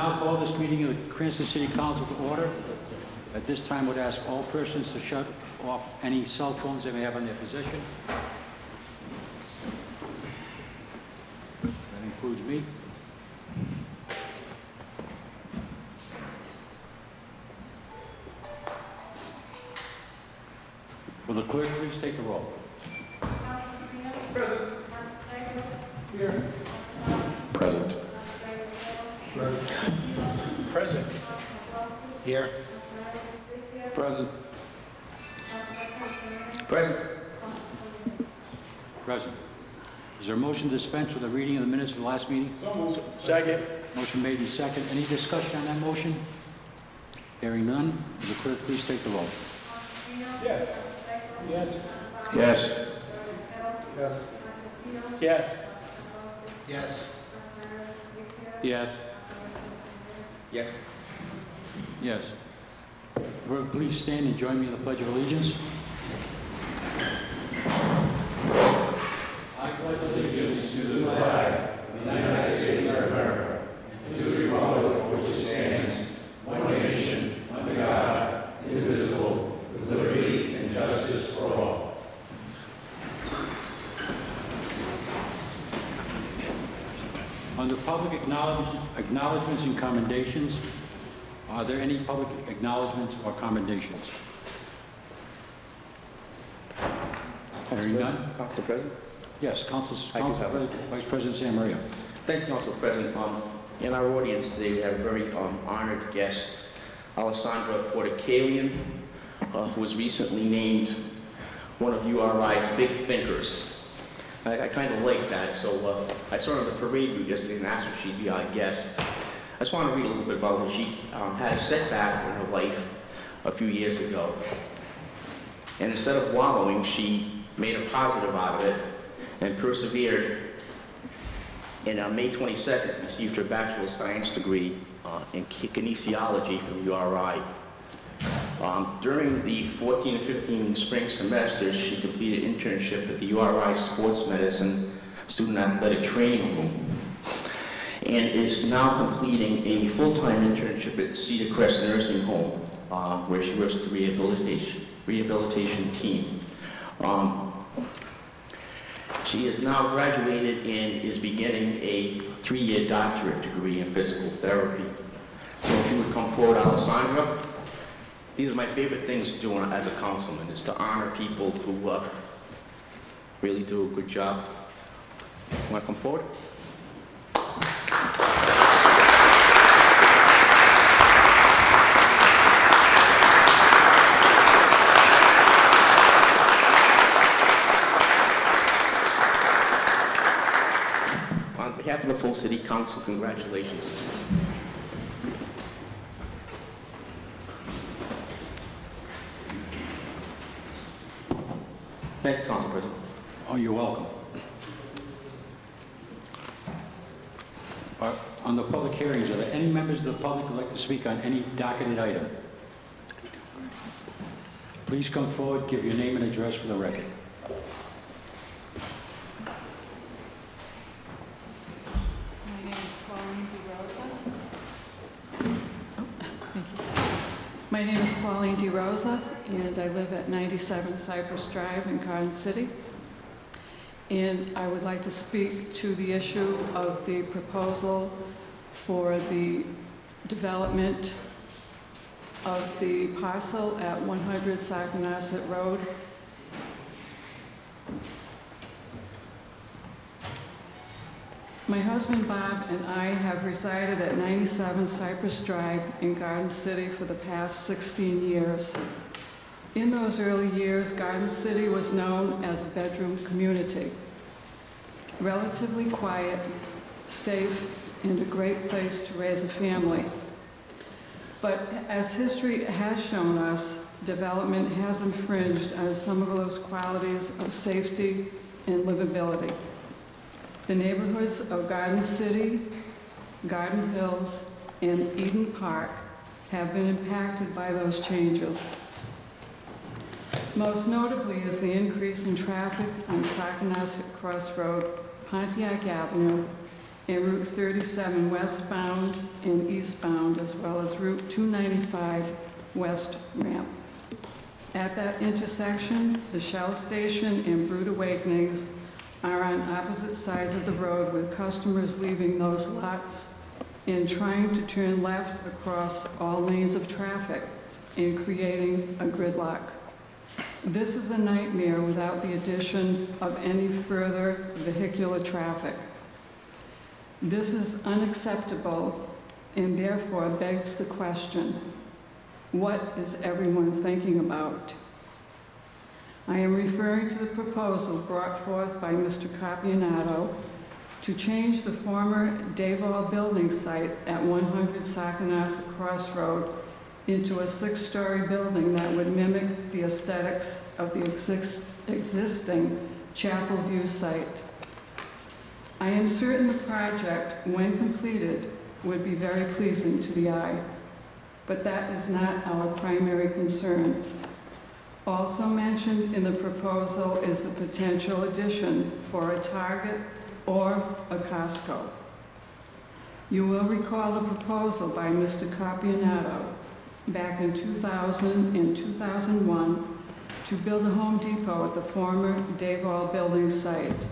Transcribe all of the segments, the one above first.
now call this meeting of the Cranston City Council to order. At this time, would ask all persons to shut off any cell phones they may have in their possession. Dispense with the reading of the minutes of the last meeting? Second. Motion made in second. Any discussion on that motion? Hearing none, will the clerk please take the roll? Yes. Yes. Yes. Yes. Yes. Yes. Yes. Yes. Yes. Clerk, please stand and join me in the Pledge of Allegiance. Under public acknowledge- acknowledgements and commendations, are there any public acknowledgements or commendations? Hearing none? Council President? Yes, Council, I Council. Vice President San Maria. Thank you, Council President. Um, In our audience today, we have a very um, honored guest, Alessandra Porticalian, uh, who was recently named one of URI's big thinkers. I kind of like that, so uh, I saw her on the parade route yesterday and asked if she'd be our guest. I just want to read a little bit about her. She um, had a setback in her life a few years ago. And instead of wallowing, she made a positive out of it and persevered and on May 22nd, received her Bachelor of Science degree uh, in kinesiology from URI. Um, During the 14 and 15 spring semesters, she completed an internship at the URI Sports Medicine Student Athletic Training Room and is now completing a full-time internship at Cedar Crest Nursing Home, uh, where she works with the rehabilitation, rehabilitation team. Um, she is now graduated and is beginning a three-year doctorate degree in physical therapy. So if you would come forward, Alessandra. These are my favorite things to do as a councilman, is to honor people who uh, really do a good job. Want to come forward? On behalf of the full city council, congratulations. Thank you, Council President. Oh, you're welcome. Uh, On the public hearings, are there any members of the public who'd like to speak on any docketed item? Please come forward, give your name and address for the record. My name is Pauline DeRosa. Oh, thank you. My name is Pauline DeRosa, and I live at 97 Cypress Drive in Garden City. And I would like to speak to the issue of the proposal for the development of the parcel at 100 Sockanosset Road. My husband Bob and I have resided at 97 Cypress Drive in Garden City for the past 16 years. In those early years, Garden City was known as a bedroom community. Relatively quiet, safe, and a great place to raise a family. But as history has shown us, development has infringed on some of those qualities of safety and livability. The neighborhoods of Garden City, Garden Hills, and Eden Park have been impacted by those changes. Most notably is the increase in traffic on Sockanosset Cross Road, Pontiac Avenue, and Route 37 westbound and eastbound, as well as Route 295 west ramp. At that intersection, the Shell Station and Brewed Awakenings are on opposite sides of the road with customers leaving those lots and trying to turn left across all lanes of traffic and creating a gridlock. This is a nightmare without the addition of any further vehicular traffic. This is unacceptable and therefore begs the question, what is everyone thinking about? I am referring to the proposal brought forth by Mr. Carpionato to change the former Davol building site at 100 Sockanosset Crossroad into a six-story building that would mimic the aesthetics of the exis- existing Chapel View site. I am certain the project, when completed, would be very pleasing to the eye, but that is not our primary concern. Also mentioned in the proposal is the potential addition for a Target or a Costco. You will recall the proposal by Mr. Carpionato back in 2000 and 2001 to build a Home Depot at the former Davol building site.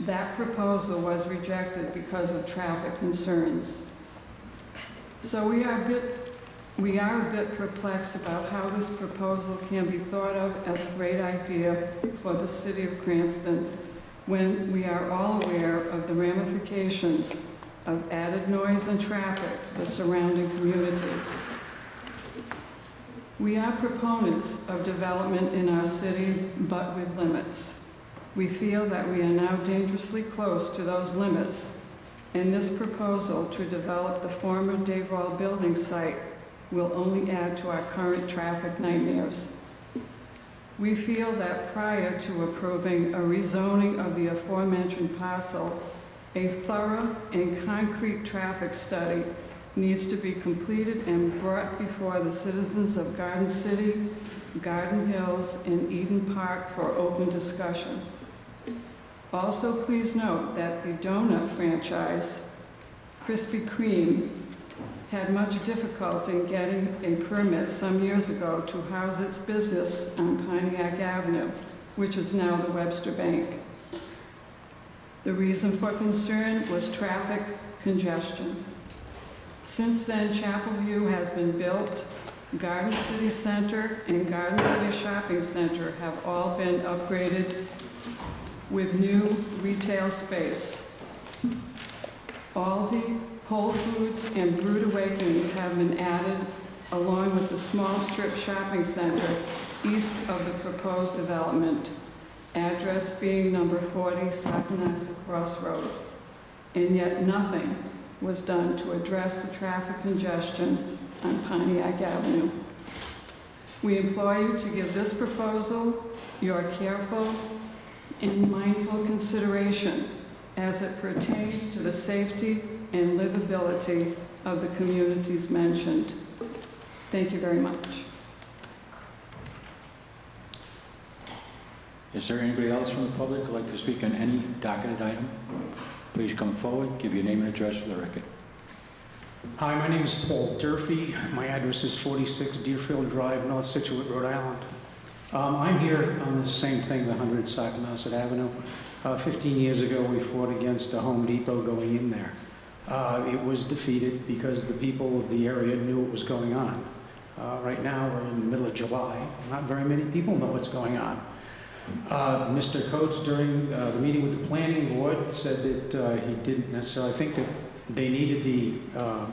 That proposal was rejected because of traffic concerns. So we are we are a bit perplexed about how this proposal can be thought of as a great idea for the city of Cranston when we are all aware of the ramifications of added noise and traffic to the surrounding communities. We are proponents of development in our city, but with limits. We feel that we are now dangerously close to those limits, and this proposal to develop the former Davol building site will only add to our current traffic nightmares. We feel that prior to approving a rezoning of the aforementioned parcel, a thorough and concrete traffic study needs to be completed and brought before the citizens of Garden City, Garden Hills, and Eden Park for open discussion. Also, please note that the donut franchise, Krispy Kreme, had much difficulty in getting a permit some years ago to house its business on Pontiac Avenue, which is now the Webster Bank. The reason for concern was traffic congestion. Since then, Chapel View has been built, Garden City Center and Garden City Shopping Center have all been upgraded with new retail space. Aldi, Whole Foods, and Brewed Awakenings have been added along with the small strip shopping center east of the proposed development, address being number 40 Sockanosset Crossroad. And yet nothing was done to address the traffic congestion on Pontiac Avenue. We implore you to give this proposal your careful and mindful consideration as it pertains to the safety and livability of the communities mentioned. Thank you very much. Is there anybody else from the public who'd like to speak on any docketed item? Please come forward, give your name and address for the record. Hi, my name is Paul Durfee. My address is 46 Deerfield Drive, North Scituate, Rhode Island. Um, I'm here on the same thing, the 100 Sockanosset Avenue. Uh, 15 years ago, we fought against a Home Depot going in there. Uh, it was defeated because the people of the area knew what was going on. Uh, right now, we're in the middle of July. Not very many people know what's going on. Uh, Mr. Coates, during uh, the meeting with the planning board, said that uh, he didn't necessarily think that they needed the uh,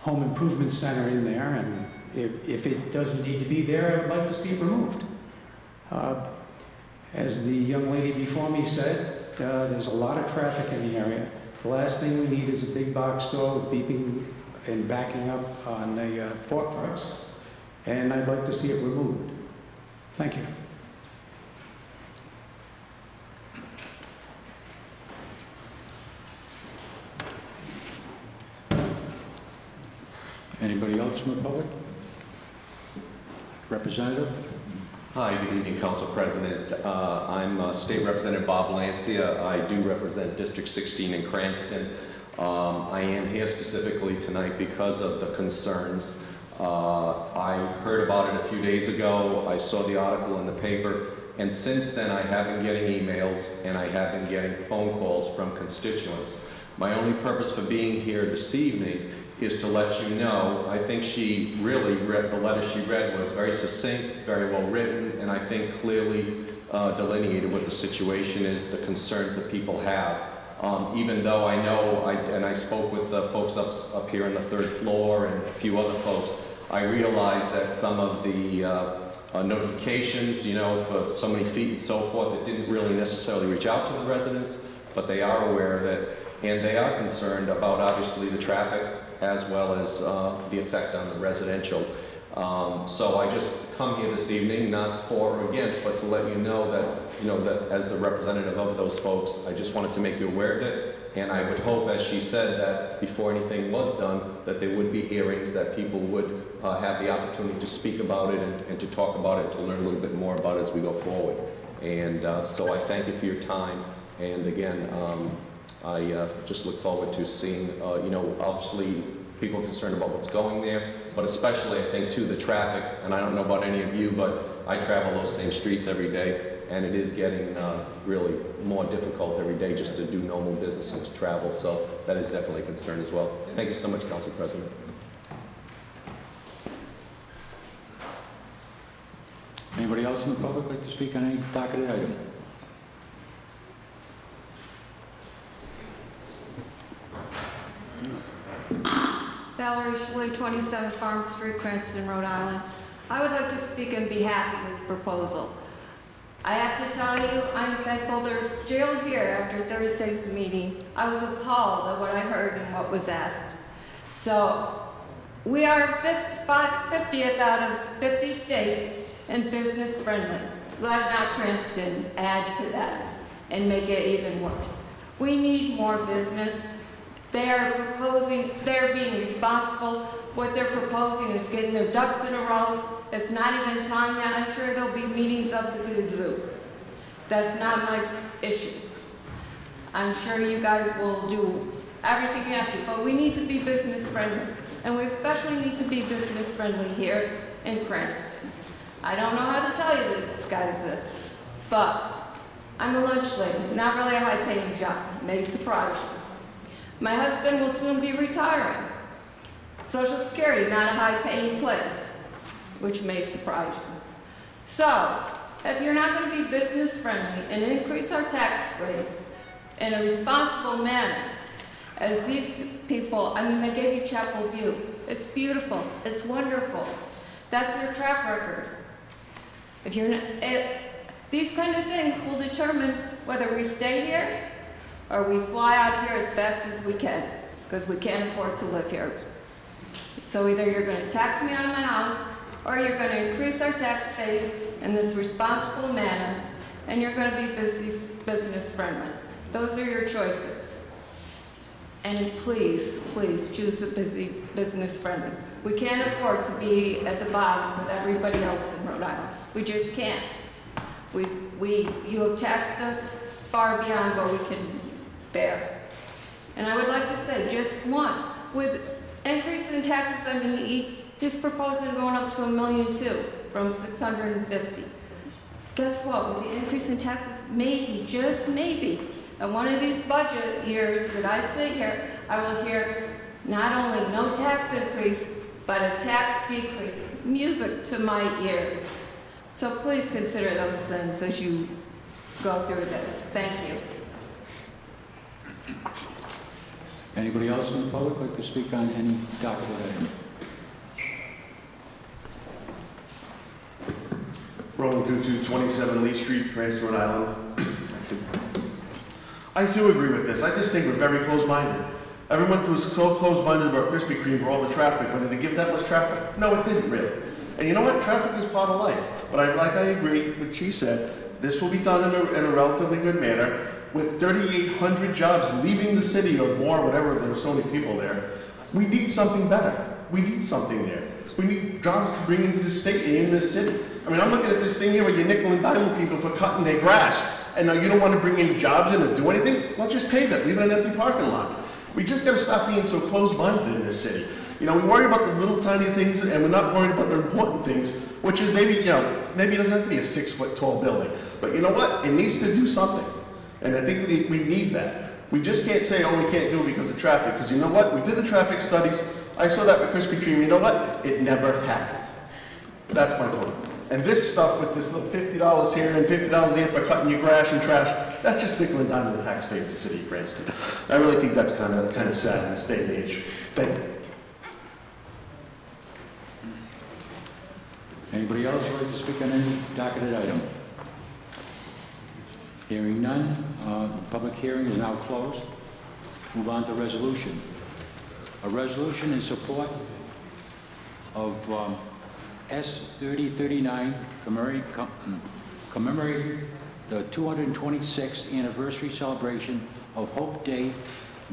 home improvement center in there, and if, if it doesn't need to be there, I would like to see it removed. As the young lady before me said, there's a lot of traffic in the area. The last thing we need is a big box store with beeping and backing up on the uh, fork trucks, and I'd like to see it removed. Thank you. Anybody else from the public? Representative? Hi, good evening, Council President. Uh, I'm uh, State Representative Bob Lancia. I do represent District 16 in Cranston. Um, I am here specifically tonight because of the concerns. Uh, I heard about it a few days ago. I saw the article in the paper. And since then, I have been getting emails and I have been getting phone calls from constituents. My only purpose for being here this evening is to let you know, I think she really read, the letter she read was very succinct, very well written, and I think clearly uh, delineated what the situation is, the concerns that people have. Um, even though I know, I, and I spoke with the folks up, up here on the third floor and a few other folks, I realize that some of the uh, uh, notifications, you know, for so many feet and so forth, it didn't really necessarily reach out to the residents, but they are aware of it, and they are concerned about obviously the traffic as well as uh, the effect on the residential. Um, so I just come here this evening, not for or against, but to let you know that, you know, that as the representative of those folks, I just wanted to make you aware of it. And I would hope, as she said, that before anything was done, that there would be hearings, that people would uh, have the opportunity to speak about it and, and to talk about it, to learn a little bit more about it as we go forward. And uh, so I thank you for your time. And again, um, I uh, just look forward to seeing, uh, you know, obviously people concerned about what's going there, but especially I think too the traffic, and I don't know about any of you, but I travel those same streets every day, and it is getting uh, really more difficult every day just to do normal business and to travel, so that is definitely a concern as well. Thank you so much, Council President. Anybody else in the public like to speak on any docketed item? Valerie Schley, 27 Farm Street, Cranston, Rhode Island. I would like to speak on behalf of this proposal. I have to tell you, I'm thankful they're still here after Thursday's meeting. I was appalled at what I heard and what was asked. So, we are 50 50th out of 50 states and business friendly. Let not Cranston add to that and make it even worse. We need more business. They are proposing, they're being responsible. What they're proposing is getting their ducks in a row. It's not even time yet. I'm sure there'll be meetings up to the zoo. That's not my issue. I'm sure you guys will do everything you have to, but we need to be business friendly. And we especially need to be business friendly here in Cranston. I don't know how to tell you this, guys, this, but I'm a lunch lady, not really a high paying job, may surprise you. My husband will soon be retiring. Social Security, not a high-paying place, which may surprise you. So, if you're not going to be business-friendly and increase our tax base in a responsible manner, as these people, I mean, they gave you Chapel View. It's beautiful. It's wonderful. That's their track record. If you're not, it, these kind of things will determine whether we stay here or we fly out of here as fast as we can, because we can't afford to live here. So either you're going to tax me out of my house, or you're going to increase our tax base in this responsible manner, and you're going to be busy, business friendly. Those are your choices. And please, please choose the busy, business friendly. We can't afford to be at the bottom with everybody else in Rhode Island. We just can't. We, we, you have taxed us far beyond what we can bear. And I would like to say, just once, with increase in taxes, I mean, he, he's proposing going up to a million two from 650. Guess what? With the increase in taxes, maybe, just maybe, in one of these budget years that I sit here, I will hear not only no tax increase, but a tax decrease. Music to my ears. So please consider those things as you go through this. Thank you. Anybody else in the public like to speak on any docketed item? Roland Kutu, 27 Lee Street, Cranston, Rhode Island. I do agree with this. I just think we're very close-minded. Everyone was so close-minded about Krispy Kreme for all the traffic, but did it give that much traffic? No, it didn't really. And you know what? Traffic is part of life. But I, like I agree with what she said, this will be done in a, in a relatively good manner with 3,800 jobs leaving the city or more, whatever, there's so many people there. We need something better. We need something there. We need jobs to bring into the state and in this city. I mean, I'm looking at this thing here where you're nickel and diming people for cutting their grass, and now you don't want to bring any jobs in or do anything? Well, just pave it, leave it an empty parking lot. We just gotta stop being so closed-minded in this city. You know, we worry about the little tiny things, and we're not worried about the important things, which is maybe, you know, maybe it doesn't have to be a six-foot-tall building. But you know what? It needs to do something. And I think we, we need that. We just can't say, oh, we can't do it because of traffic, because you know what? We did the traffic studies. I saw that with Krispy Kreme. You know what? It never happened. That's my point. And this stuff with this little fifty dollars here and fifty dollars here for cutting your grass and trash, that's just nickel and dime to the taxpayers of the city of Cranston. I really think that's kind of, kind of sad in this day and age. Thank you. Anybody else like to speak on any docketed item? Hearing none, uh, the public hearing is now closed. Move on to resolution. A resolution in support of um, S 3039 commemorating commemorating the 226th anniversary celebration of Hope Day,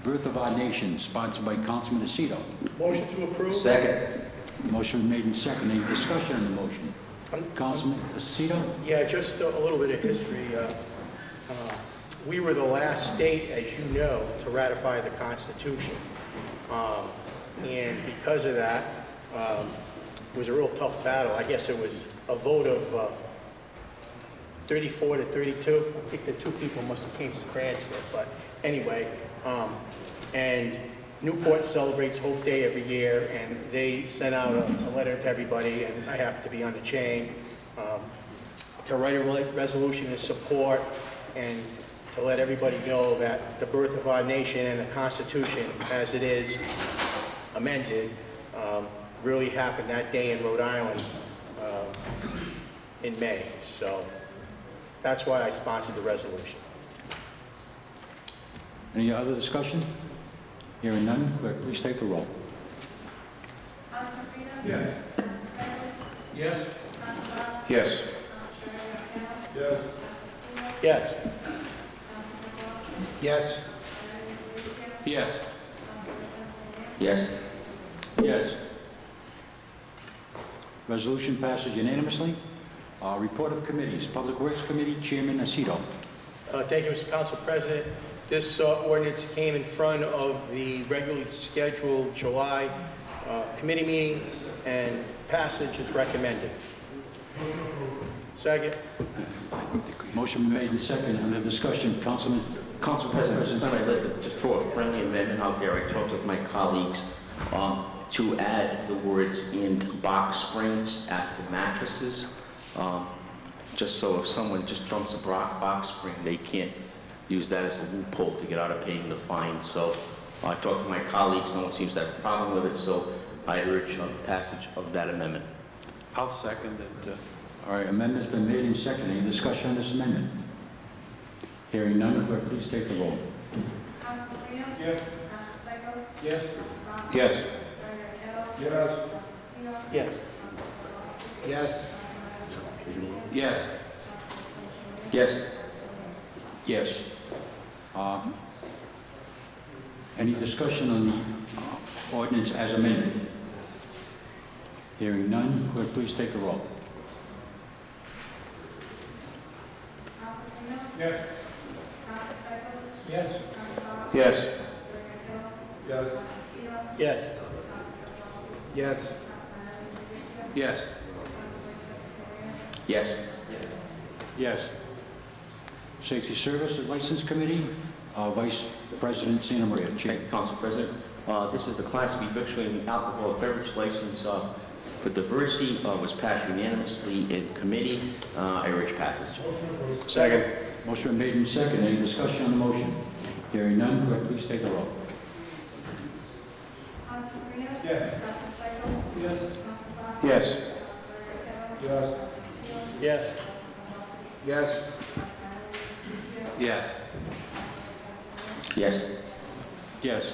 Birth of Our Nation, sponsored by Councilman Aceto. Motion to approve? Second. Motion made in second. Any discussion on the motion? Councilman Aceto? Yeah, just a a little bit of history. Uh, uh, We were the last state, as you know, to ratify the Constitution. Um, And because of that, um, it was a real tough battle. I guess it was a vote of uh, 34 to 32. I think the two people must have came to Cranston, but anyway. um, And Newport celebrates Hope Day every year, and they sent out a a letter to everybody, and I happen to be on the chain, um, to write a resolution in support and to let everybody know that the birth of our nation and the Constitution, as it is amended, um, really happened that day in Rhode Island um, in May. So that's why I sponsored the resolution. Any other discussion? Hearing none, clerk, please take the roll. Yes. Yes. Yes. Yes. Yes. Yes. Yes. Yes. Yes. Resolution passes unanimously. Uh, Report of committees, Public Works Committee, Chairman Aceto. Uh, Thank you, Mr. Council President. This uh, ordinance came in front of the regularly scheduled July uh, committee meeting, and passage is recommended. Second. Motion made and seconded. Under discussion, Councilman, Council President, this time I'd like to just throw a friendly amendment out there. I talked with my colleagues um, to add the words "in box springs" after mattresses, um, just so if someone just dumps a box spring, they can't use that as a loophole to get out of paying the fine. So uh, I've talked to my colleagues, no one seems to have a problem with it, so I urge uh, the passage of that amendment. I'll second it. All right, amendment's been made and seconded. Any discussion on this amendment? Hearing none, clerk, please take the roll. Yes. Yes. Yes. Yes. Yes. Yes. Yes. Yes. Um, Any discussion on the uh, ordinance as amended? Hearing none, clerk, please take the roll. Yes. Yes. Yes. Yes. Yes. Yes. Yes. Yes. Yes. Safety Services License Committee, uh, Vice President Santa Maria. Chair. Thank you, Council President. Uh, This is the Class B victualling alcohol beverage license uh, for Diversey, uh, was passed unanimously in committee. Uh, I urge passage. Second. Motion made and seconded. Any discussion on the motion? Hearing none, clerk, please take the roll. Yes. Yes. Yes. Yes. Yes. Yes.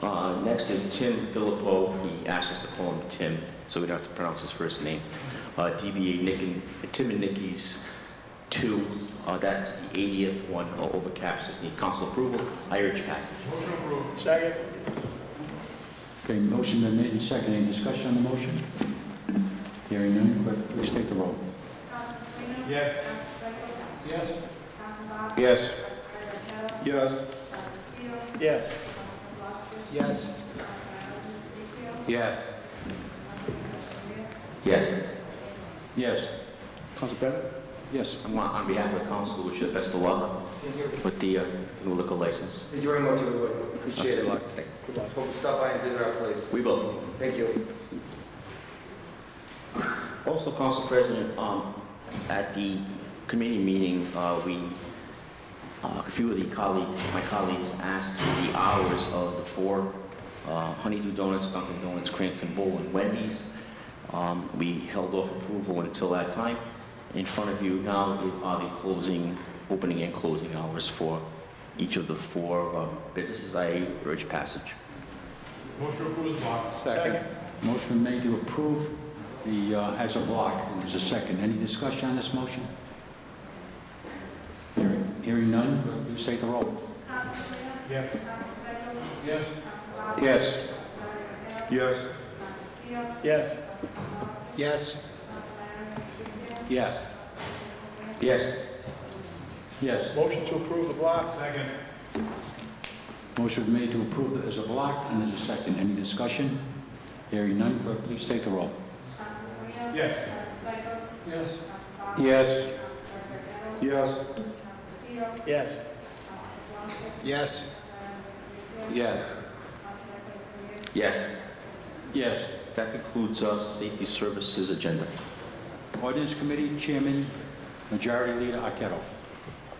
Uh, Next is Tim Filippo. He asked us to call him Tim, so we don't have to pronounce his first name. Uh, DBA Nick and, Tim and Nicky's 2. Uh, That's the 80th one uh, over Capsus. Need council approval. I urge passage. Motion approved. Second. Okay, motion been made and seconded. Any discussion on the motion? Hearing none, clerk, please take the roll. Yes. Yes. Yes. Yes. Yes. Yes. Yes. Yes. Yes. Council President? Yes. I want, on behalf of the council, wish you the best of luck with the uh, the new liquor license. Thank you very much, everybody. Appreciate it. Good luck. Hope you stop by and visit our place. We will. Thank you. Also, Council President, um, at the committee meeting, uh, we, uh, a few of the colleagues, my colleagues asked the hours of the four, uh, Honeydew Donuts, Dunkin' Donuts, Cranston Bowl, and Wendy's. Um, We held off approval until that time. In front of you now are the closing, opening and closing hours for each of the four um, businesses. I urge passage. Second. Motion made to approve the, uh, as a block, and there's a second. Any discussion on this motion? Hearing hearing none, clerk, please take the roll. Yes. Yes. Yes. Yes. Yes. Yes. Yes. Yes. Yes. Motion to approve the block? Second. Motion made to approve that as a block, and there's a second. Any discussion? Hearing none, clerk, please take the roll. Yes. Yes. Yes. Yes. Yes. Yes. Yes. Yes. Yes. That concludes our safety services agenda. Ordinance Committee Chairman, Majority Leader Archetto.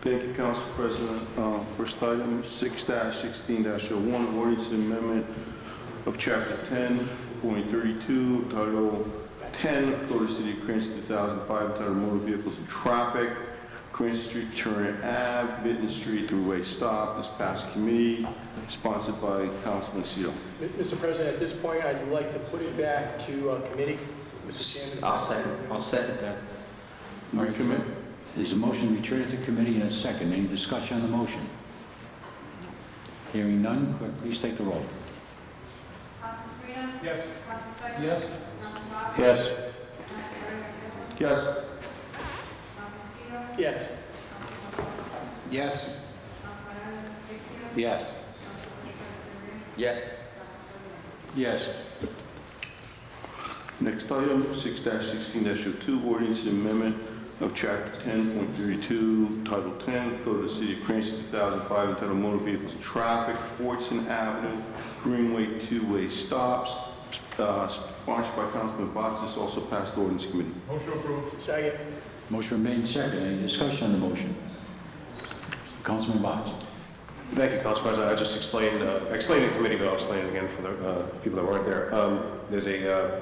Thank you, Council President. Uh, First item, 6-16-01, ordinance amendment of Chapter 10.32, Title 10, of Code of City of Cranston, 2005, entitled Motor Vehicles and Traffic, Cranston Street, Turner Ave, Mitten Street, throughway stop. This passed committee, sponsored by Councilman Lucido. Mr. President, at this point, I'd like to put it back to uh, committee. Mr. Chairman? I'll second, I'll second that. Recommend. There's a motion returned to committee in a second. Any discussion on the motion? Hearing none, clerk, please take the roll. Yes. Yes. Yes. Yes. Yes. Yes. Yes. Yes. Yes. Next item, 6-16-02, ordinance and amendment of Chapter 10.32, Title 10, Code of the City of Cranston, 2005, entitled Motor Vehicles and Traffic, Fortson Avenue, Greenway two-way stops, uh, sponsored by Councilman Botzis, also passed the ordinance committee. Motion approved. Second. Motion made second. Any discussion on the motion? Councilman Box. Thank you, Council President. I just explained, uh, explained in committee, but I'll explain it again for the uh, people that weren't there. Um, There's a, uh,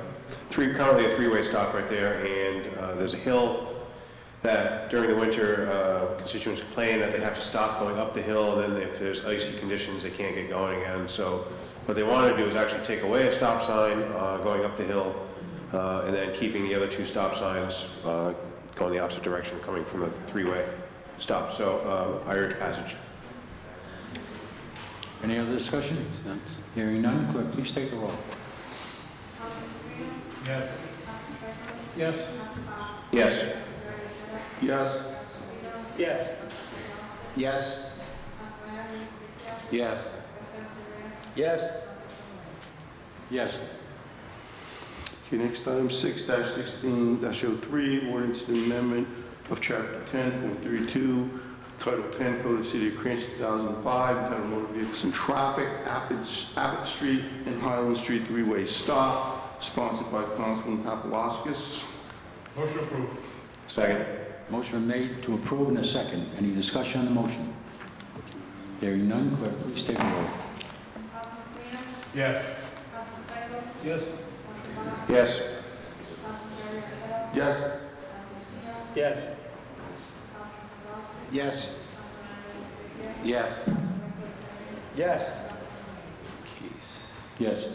three, currently a three-way stop right there, and uh, there's a hill that during the winter, uh, constituents complain that they have to stop going up the hill, and then if there's icy conditions, they can't get going again. So what they want to do is actually take away a stop sign uh, going up the hill, uh, and then keeping the other two stop signs uh, going the opposite direction, coming from the three-way stop. So uh, I urge passage. Any other discussion? Hearing none, clerk, please take the roll. Yes. Yes. Yes. Yes. Yes. Yes. Yes. Yes. Yes. Okay, next item, 6-16-03, ordinance and amendment of Chapter 10.32, Title 10, Code of the City of Cranston, 2005, entitled Motor Vehicles and Traffic, Abbott Abbott Street and Highland Street three-way stop, sponsored by Councilman Paplauskas. Motion approved. Second. Motion made to approve in a second. Any discussion on the motion? Hearing none, clerk, please take the roll. Yes. Yes. Yes. Yes. Yes. Yes. Yes. Yes. Yes.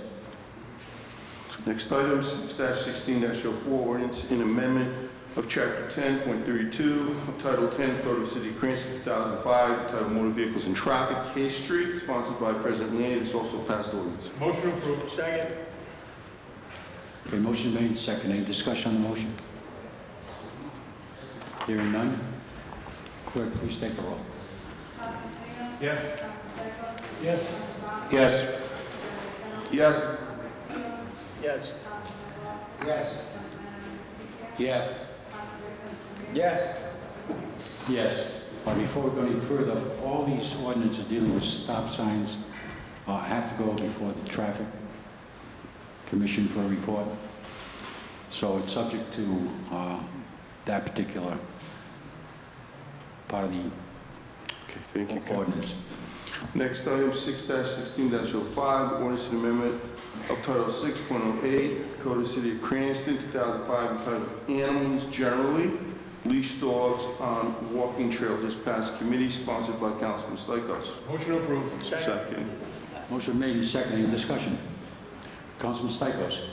Next item, 6-16-04, ordinance in amendment of Chapter 10.32 of Title 10 Code of City of Cranston, 2005, titled Motor Vehicles and Traffic, Case Street, sponsored by President Lanni. This also passed ordinance. Motion approved. Second. Okay, motion made, second. Any discussion on the motion? Hearing none. Clerk, please take the roll. Yes. Yes. Yes. Yes. Yes. Yes. Yes. Yes. Uh, Before we go any further, all these ordinances dealing with stop signs uh, have to go before the Traffic Commission for a report. So it's subject to uh, that particular part of the Okay, thank you. Ken. ordinance. Next item, 6-16-05, ordinance and amendment of Title 6.08, Code of City of Cranston, 2005, entitled Animals Generally, Leash Dogs on Walking Trails. This passed committee, sponsored by Councilman Stycos. Motion approved. Second. Motion made and second. Any discussion? Councilman Stycos?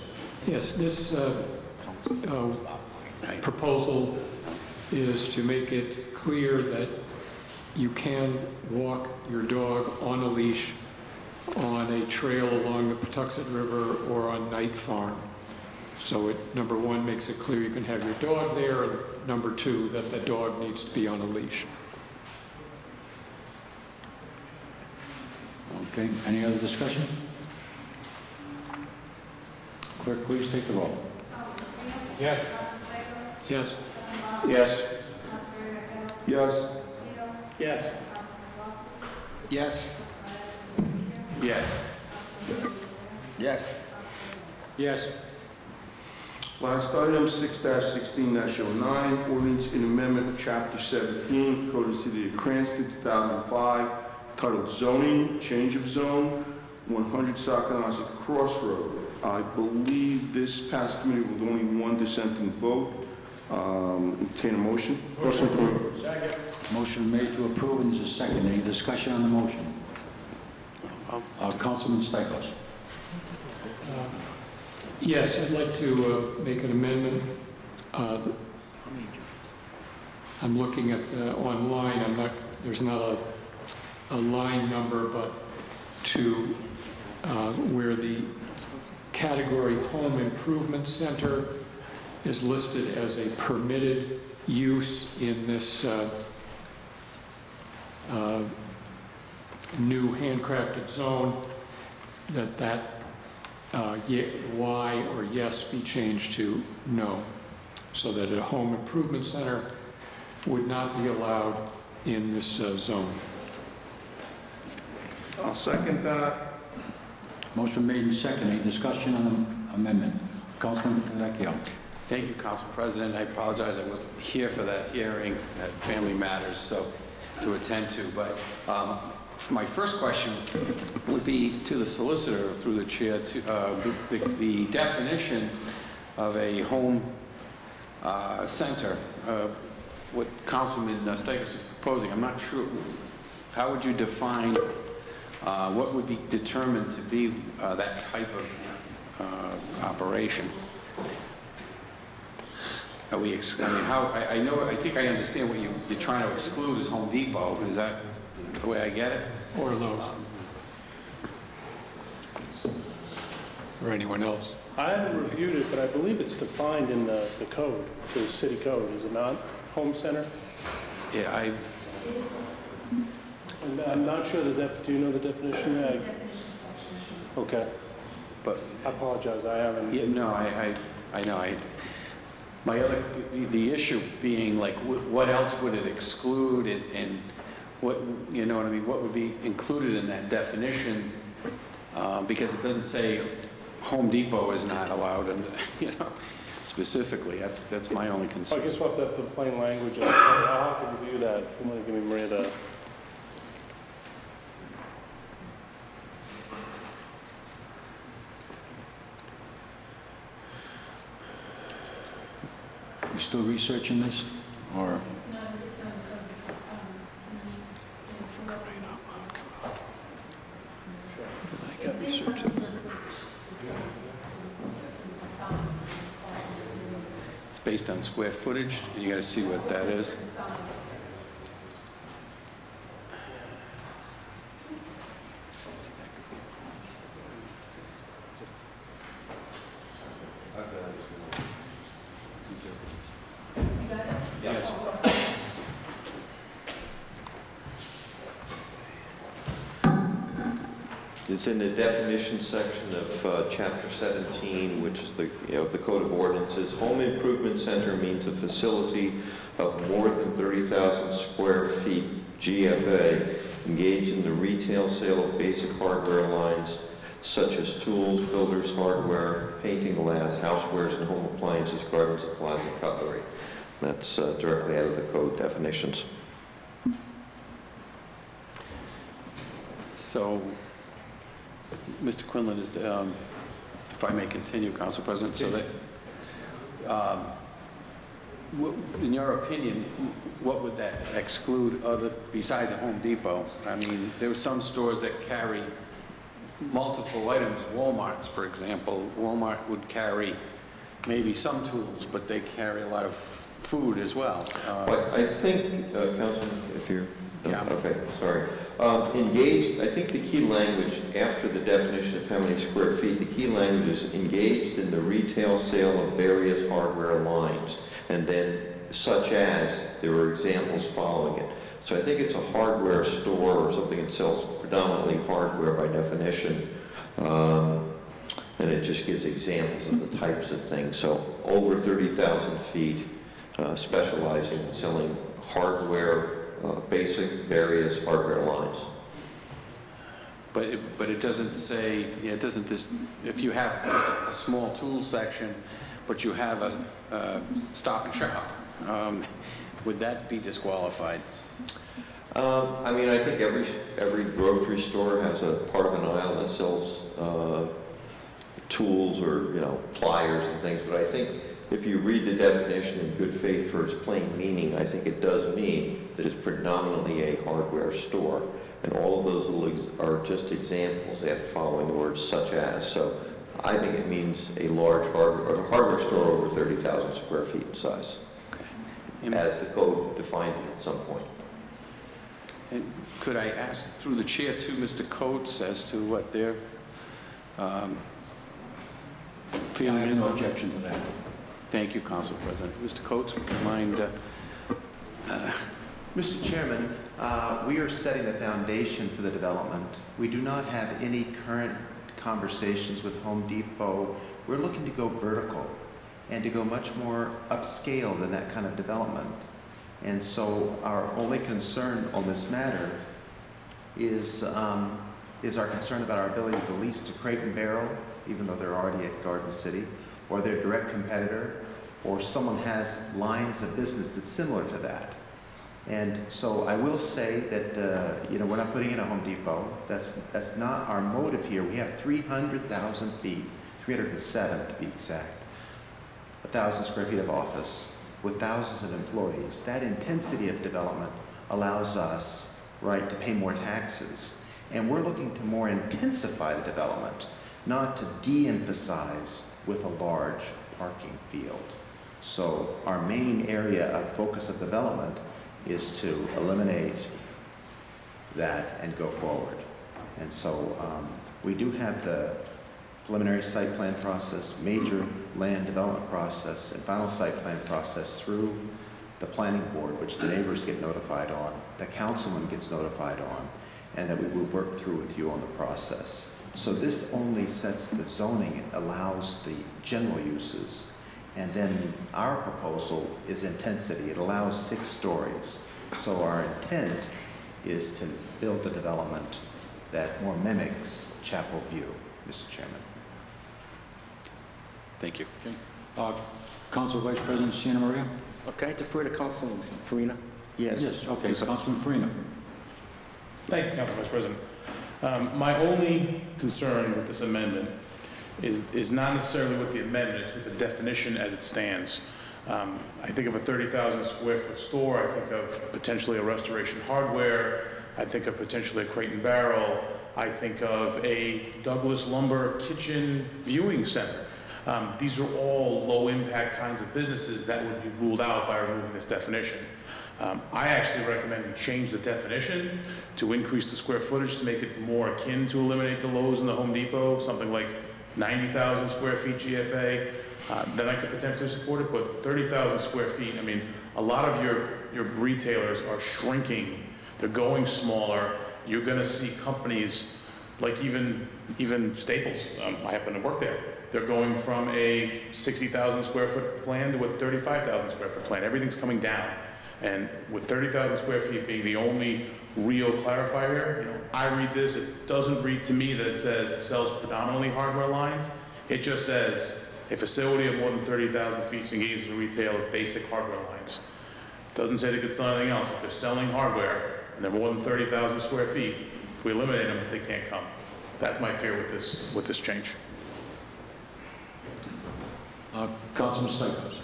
Yes, this uh, uh, proposal is to make it clear that you can walk your dog on a leash on a trail along the Pawtuxet River or on Knight Farm. So it, number one, makes it clear you can have your dog there, and number two, that the dog needs to be on a leash. Okay, any other discussion? Clerk, please take the roll. Yes. Yes? Yes. Yes. Yes. Yes. Yes. Yes. Yes. Last item, 6-16-09, ordinance in amendment of Chapter 17, Code of the City of Cranston, 2005, titled Zoning, Change of Zone, 100 Sockanosset Crossroad. I believe this passed committee with only one dissenting vote. Um, Entertain a motion? Motion approved. Second. Motion made to approve, and there's a second. Any discussion on the motion? Uh, Councilman Stycos? Yes, I'd like to uh, make an amendment. Uh, I'm looking at, uh, online, I'm not, there's not a, a line number, but to uh, where the category Home Improvement Center is listed as a permitted use in this uh, uh, new handcrafted zone, that that uh, or yes be changed to no, so that a home improvement center would not be allowed in this uh, zone. I'll second that. Motion made and second. Any discussion on the amendment? Councilman Vecchio? Thank you, Council President. I apologize, I wasn't here for that hearing at Family Matters, so to attend to. But um, my first question would be to the solicitor, through the chair, to uh, the- the the definition of a home uh, center, uh, what Councilman Stycos is proposing. I'm not sure, how would you define uh, what would be determined to be uh, that type of uh, operation? Are we, ex- I mean, how, I, I know, I think I understand what you, you're trying to exclude is Home Depot, is that the way I get it? Or Lowe's. Or anyone else. I haven't reviewed it, but I believe it's defined in the, the code, the city code, is it not? Home center? Yeah, I, And I'm not sure the def, do you know the definition? I- Okay, but, I apologize, I haven't. yeah, no, I, I, I know, I, my other, the, the issue being like, what else would it exclude and, and what, you know what I mean, what would be included in that definition? Uh, because it doesn't say Home Depot is not allowed, and, you know, specifically, that's, that's my only concern. I guess we'll have to have the plain language, I'll I'll have to review that, if you want to give me Miranda. You still researching this, or? I um, can um, research it. It's based on square footage, and you got to see what that is. It's in the definition section of uh, Chapter 17, which is the, you know, the Code of Ordinances. Home Improvement Center means a facility of more than 30,000 square feet GFA engaged in the retail sale of basic hardware lines such as tools, builders' hardware, painting glass, housewares and home appliances, garden supplies, and cutlery. That's uh, directly out of the code definitions. So, Mr. Quinlan, is, um, if I may continue, Council President, so that, um, in your opinion, what would that exclude other, besides Home Depot? I mean, there are some stores that carry multiple items, Walmart's, for example. Walmart would carry maybe some tools, but they carry a lot of food as well. Uh, But I think, uh, Councilman, if you're, Yeah. okay, sorry. Um, Engaged, I think the key language after the definition of how many square feet, the key language is engaged in the retail sale of various hardware lines. And then such as, there are examples following it. So I think it's a hardware store or something that sells predominantly hardware by definition. Um, And it just gives examples of the types of things. So over 30,000 feet, uh, specializing in selling hardware, uh, basic various hardware lines. But it, but it doesn't say, yeah, it doesn't, if you have a small tool section, but you have a, uh stop and shop, um, would that be disqualified? Um, I mean, I think every, every grocery store has a part of an aisle that sells uh, tools or, you know, pliers and things, but I think if you read the definition in good faith for its plain meaning, I think it does mean that it's predominantly a hardware store. And all of those little ex- are just examples after following the words such as. So I think it means a large hardware, a hardware store over 30,000 square feet in size, And- as the code defined it at some point. And could I ask through the chair to Mr. Coates as to what their um, I feeling have is? no on- objection to that. Thank you, Council President. Mr. Coates, would you mind? uh, uh, Mr. Chairman, uh, we are setting the foundation for the development. We do not have any current conversations with Home Depot. We're looking to go vertical and to go much more upscale than that kind of development. And so our only concern on this matter is, um, is our concern about our ability to lease to Crate and Barrel, even though they're already at Garden City, or their direct competitor, or someone has lines of business that's similar to that. And so I will say that, uh, you know, we're not putting in a Home Depot. That's, that's not our motive here. We have 300,000 feet, 307 to be exact, 1,000 square feet of office with thousands of employees. That intensity of development allows us, right, to pay more taxes. And we're looking to more intensify the development, not to de-emphasize with a large parking field. So our main area of focus of development is to eliminate that and go forward. And so um, we do have the preliminary site plan process, major land development process, and final site plan process through the planning board, which the neighbors get notified on, the councilman gets notified on, and that we will work through with you on the process. So this only sets the zoning, it allows the general uses. And then our proposal is intensity. It allows six stories. So our intent is to build a development that more mimics Chapel View, Mr. Chairman. Thank you. Okay. Uh, Council Vice President Santa Maria? Okay, I defer to Councilman Farina? Yes. Yes, okay, Councilman Farina. Thank you, Council Vice President. Um, My only concern with this amendment is, is not necessarily with the amendment, it's with the definition as it stands. Um, I think of a 30,000 square foot store, I think of potentially a restoration hardware, I think of potentially a crate and barrel, I think of a Douglas lumber kitchen viewing center. Um, These are all low-impact kinds of businesses that would be ruled out by removing this definition. Um, I actually recommend we change the definition to increase the square footage to make it more akin to eliminate the Lowe's and the Home Depot, something like 90,000 square feet GFA. Uh, Then I could potentially support it, but 30,000 square feet, I mean, a lot of your, your retailers are shrinking. They're going smaller. You're gonna see companies, like even, even Staples, um, I happen to work there. They're going from a 60,000 square foot plan to a 35,000 square foot plan. Everything's coming down. And with 30,000 square feet being the only real clarifier here, you know, I read this, it doesn't read to me that it says it sells predominantly hardware lines. It just says a facility of more than 30,000 feet is engaged in retail of basic hardware lines. Doesn't say they could sell anything else. If they're selling hardware and they're more than 30,000 square feet, if we eliminate them, they can't come. That's my fear with this, with this change. Uh, Councilman Stycos?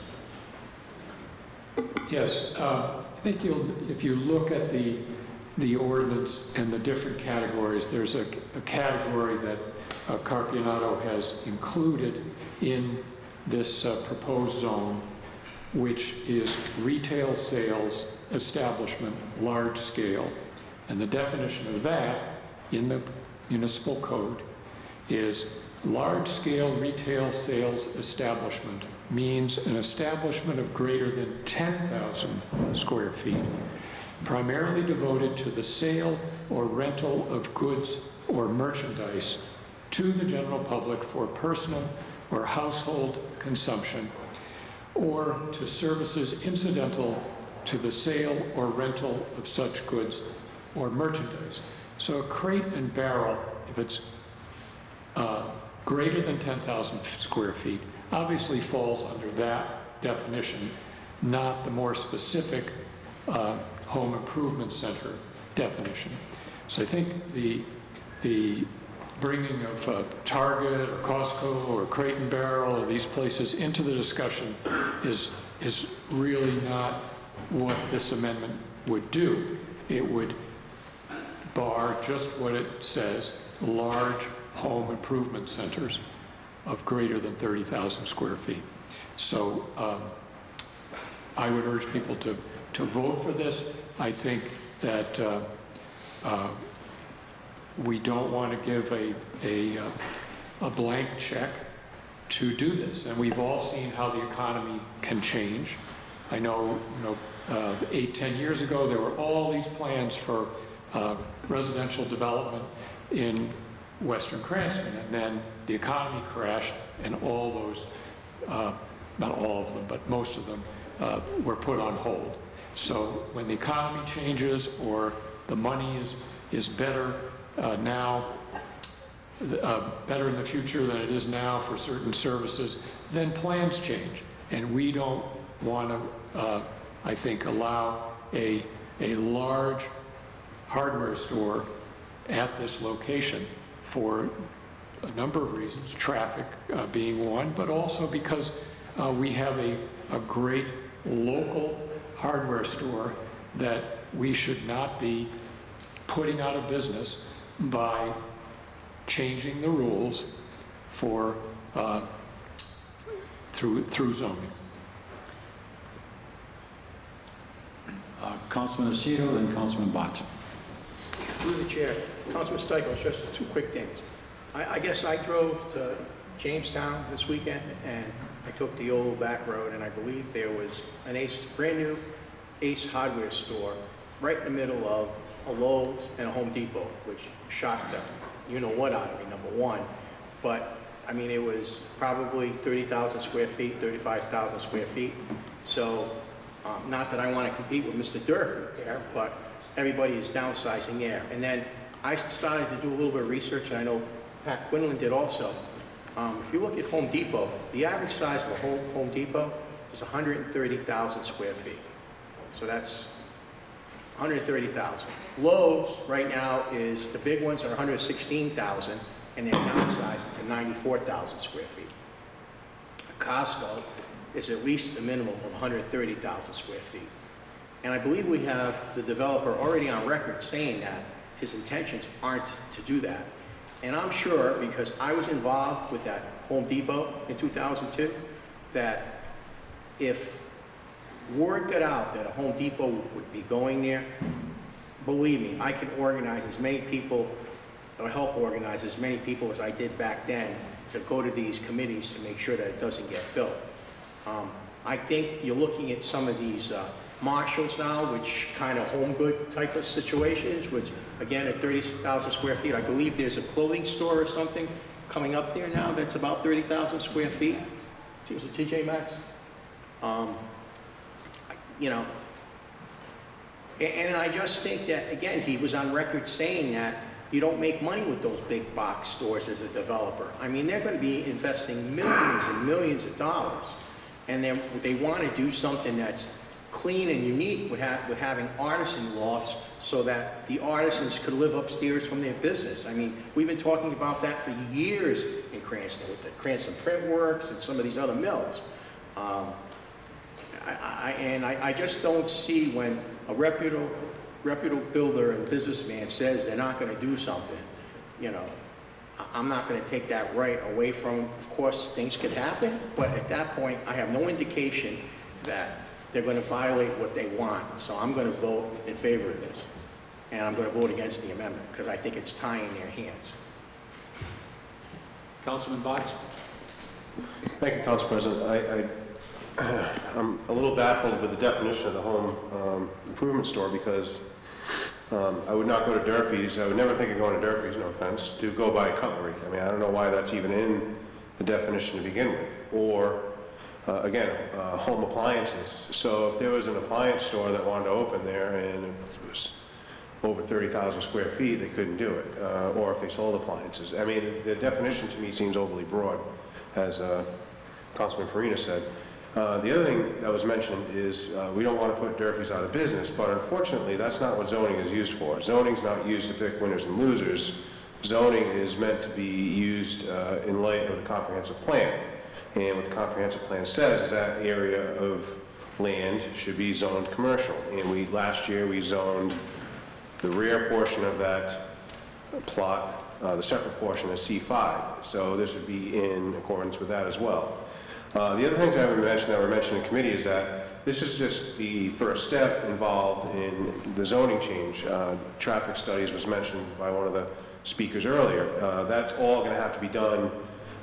Yes, uh, I think you'll, if you look at the, the ordinance and the different categories, there's a, a category that uh, Carpionato has included in this uh, proposed zone, which is retail sales establishment, large scale. And the definition of that in the municipal code is large-scale retail sales establishment means an establishment of greater than 10,000 square feet, primarily devoted to the sale or rental of goods or merchandise to the general public for personal or household consumption, or to services incidental to the sale or rental of such goods or merchandise. So a crate and barrel, if it's uh, greater than 10,000 square feet, obviously falls under that definition, not the more specific uh, home improvement center definition. So I think the, the bringing of uh, Target or Costco or Crate and Barrel or these places into the discussion is, is really not what this amendment would do. It would bar just what it says, large home improvement centers of greater than 30,000 square feet. So um, I would urge people to, to vote for this. I think that uh, uh, we don't want to give a, a, uh, a blank check to do this. And we've all seen how the economy can change. I know, you know, uh, eight, ten years ago, there were all these plans for uh, residential development in Western Cranston, and then the economy crashed, and all those, uh, not all of them, but most of them, uh, were put on hold. So when the economy changes or the money is, is better uh, now, uh, better in the future than it is now for certain services, then plans change. And we don't want to, uh, I think, allow a, a large hardware store at this location for a number of reasons, traffic uh, being one, but also because uh, we have a, a great local hardware store that we should not be putting out of business by changing the rules for uh, through through zoning. Uh, Councilman Aceto, then Councilman Botts. Through the chair, Councilman Stycos, just two quick things. I, I guess I drove to Jamestown this weekend, and I took the old back road, and I believe there was an Ace, brand-new Ace Hardware store right in the middle of a Lowe's and a Home Depot, which shocked them. you-know-what out of me, number one. But, I mean, it was probably 30,000 square feet, 35,000 square feet. So, um, not that I want to compete with Mr. Durfee there, but everybody is downsizing there. And then I started to do a little bit of research, and I know Pat Quinlan did also. Um, if you look at Home Depot, the average size of a Home, Home Depot is 130,000 square feet. So that's 130,000. Lowe's right now is, the big ones are 116,000, and they're downsizing to 94,000 square feet. Costco is at least a minimum of 130,000 square feet. And I believe we have the developer already on record saying that his intentions aren't to do that. And I'm sure, because I was involved with that Home Depot in 2002, that if word got out that a Home Depot would be going there, believe me, I can organize as many people, or help organize as many people as I did back then to go to these committees to make sure that it doesn't get built. Um, I think you're looking at some of these uh, Marshalls now, which kind of home good type of situations, which again, at 30,000 square feet, I believe there's a clothing store or something coming up there now that's about 30,000 square feet. It was a TJ Maxx. Um, You know, a- and I just think that, again, he was on record saying that you don't make money with those big box stores as a developer. I mean, they're going to be investing millions and millions of dollars. And they want to do something that's clean and unique with, ha with having artisan lofts so that the artisans could live upstairs from their business. I mean, we've been talking about that for years in Cranston with the Cranston Print Works and some of these other mills. Um, I, I, and I, I just don't see when a reputable, reputable builder and businessman says they're not gonna do something, you know, I'm not gonna take that right away from, of course, things could happen, but at that point, I have no indication that they're gonna violate what they want, so I'm gonna vote in favor of this. And I'm gonna vote against the amendment, because I think it's tying their hands. Councilman Botts? Thank you, Council President. I, I, I'm a little baffled with the definition of the home um, improvement store because um, I would not go to Durfee's, I would never think of going to Durfee's, no offense, to go buy cutlery. I mean, I don't know why that's even in the definition to begin with. Or, uh, again, uh, home appliances. So if there was an appliance store that wanted to open there and it was over 30,000 square feet, they couldn't do it. Uh, Or if they sold appliances. I mean, the definition to me seems overly broad, as uh, Councilman Farina said. Uh, The other thing that was mentioned is, uh, we don't want to put Durfee's out of business, but unfortunately, that's not what zoning is used for. Zoning's not used to pick winners and losers. Zoning is meant to be used in light of the comprehensive plan. And what the comprehensive plan says is that area of land should be zoned commercial. And we, last year, we zoned the rear portion of that plot, uh, the separate portion is C5. So this would be in accordance with that as well. Uh, The other things I haven't mentioned that were mentioned in committee is that this is just the first step involved in the zoning change. Uh, Traffic studies was mentioned by one of the speakers earlier. Uh, That's all going to have to be done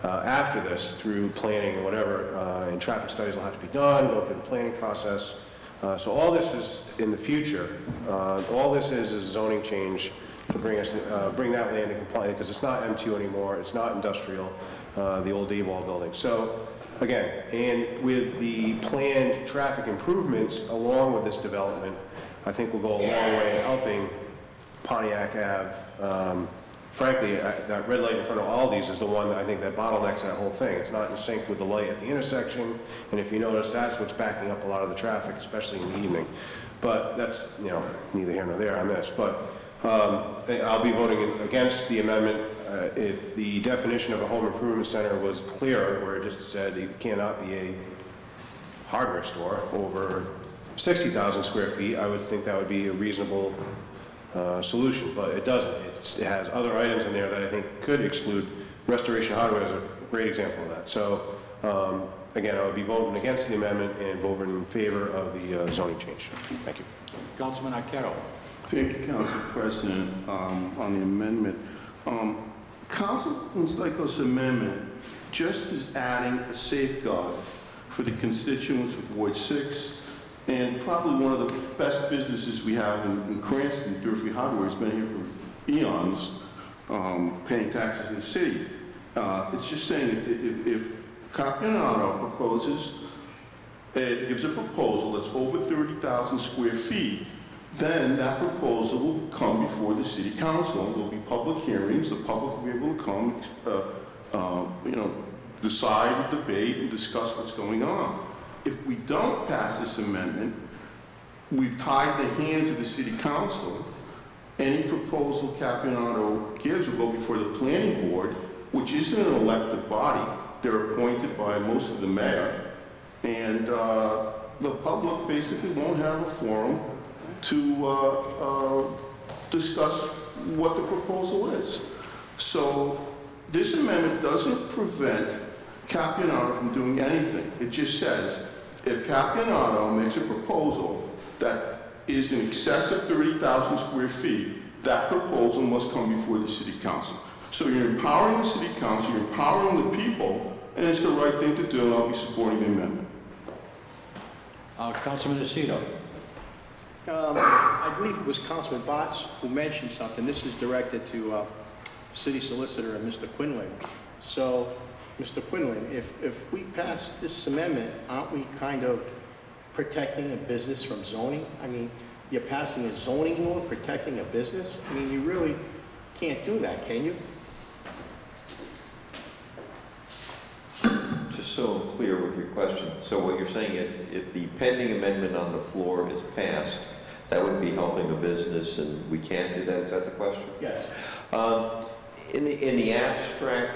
uh, after this through planning and whatever, uh, and traffic studies will have to be done, go through the planning process. Uh, So all this is in the future. Uh, All this is is zoning change to bring us, uh, bring that land into compliance, because it's not M2 anymore, it's not industrial, uh, the old Dave Wall building. So, again, and with the planned traffic improvements along with this development, I think will go a long way in helping Pontiac Ave. Um, Frankly, I- that red light in front of Aldi's is the one that I think that bottlenecks that whole thing. It's not in sync with the light at the intersection, and if you notice, that's what's backing up a lot of the traffic, especially in the evening. But that's, you know, neither here nor there on this. But um, I'll be voting against the amendment uh, if the definition of a home improvement center was clearer, where it just said it cannot be a hardware store over 60,000 square feet, I would think that would be a reasonable uh, solution, but it doesn't. It's- It has other items in there that I think could exclude. Restoration Hardware is a great example of that. So, um, again, I would be voting against the amendment and voting in favor of the uh, zoning change. Thank you. Councilman Archetto? Thank you, Council President, um, on the amendment. Um, Councilman Stycos' amendment just is adding a safeguard for the constituents of Ward 6, and probably one of the best businesses we have in in Cranston, Durfee Hardware, has been here for eons, um, paying taxes in the city. Uh, It's just saying if, if Carpionato proposes it gives a proposal that's over 30,000 square feet, then that proposal will come before the city council. There'll be public hearings, the public will be able to come, uh, uh, you know, decide, debate, and discuss what's going on. If we don't pass this amendment, we've tied the hands of the city council. Any proposal Carpionato gives will go before the planning board, which isn't an elected body. They're appointed by most of the mayor. And uh, the public basically won't have a forum to uh, uh, discuss what the proposal is. So this amendment doesn't prevent Carpionato from doing anything. It just says, if Carpionato makes a proposal that is in excess of 30,000 square feet, that proposal must come before the city council. So you're empowering the city council, you're empowering the people, and it's the right thing to do, and I'll be supporting the amendment. Uh, Councilman Lucido. Um, I believe it was Councilman Botts who mentioned something. This is directed to uh, City Solicitor and Mr. Quinlan. So, Mr. Quinlan, if, if we pass this amendment, aren't we kind of protecting a business from zoning? I mean, you're passing a zoning law protecting a business? I mean, you really can't do that, can you? Just so I'm clear with your question, so what you're saying, if, if the pending amendment on the floor is passed, that would be helping a business and we can't do that, is that the question? Yes. Um, In the, in the abstract,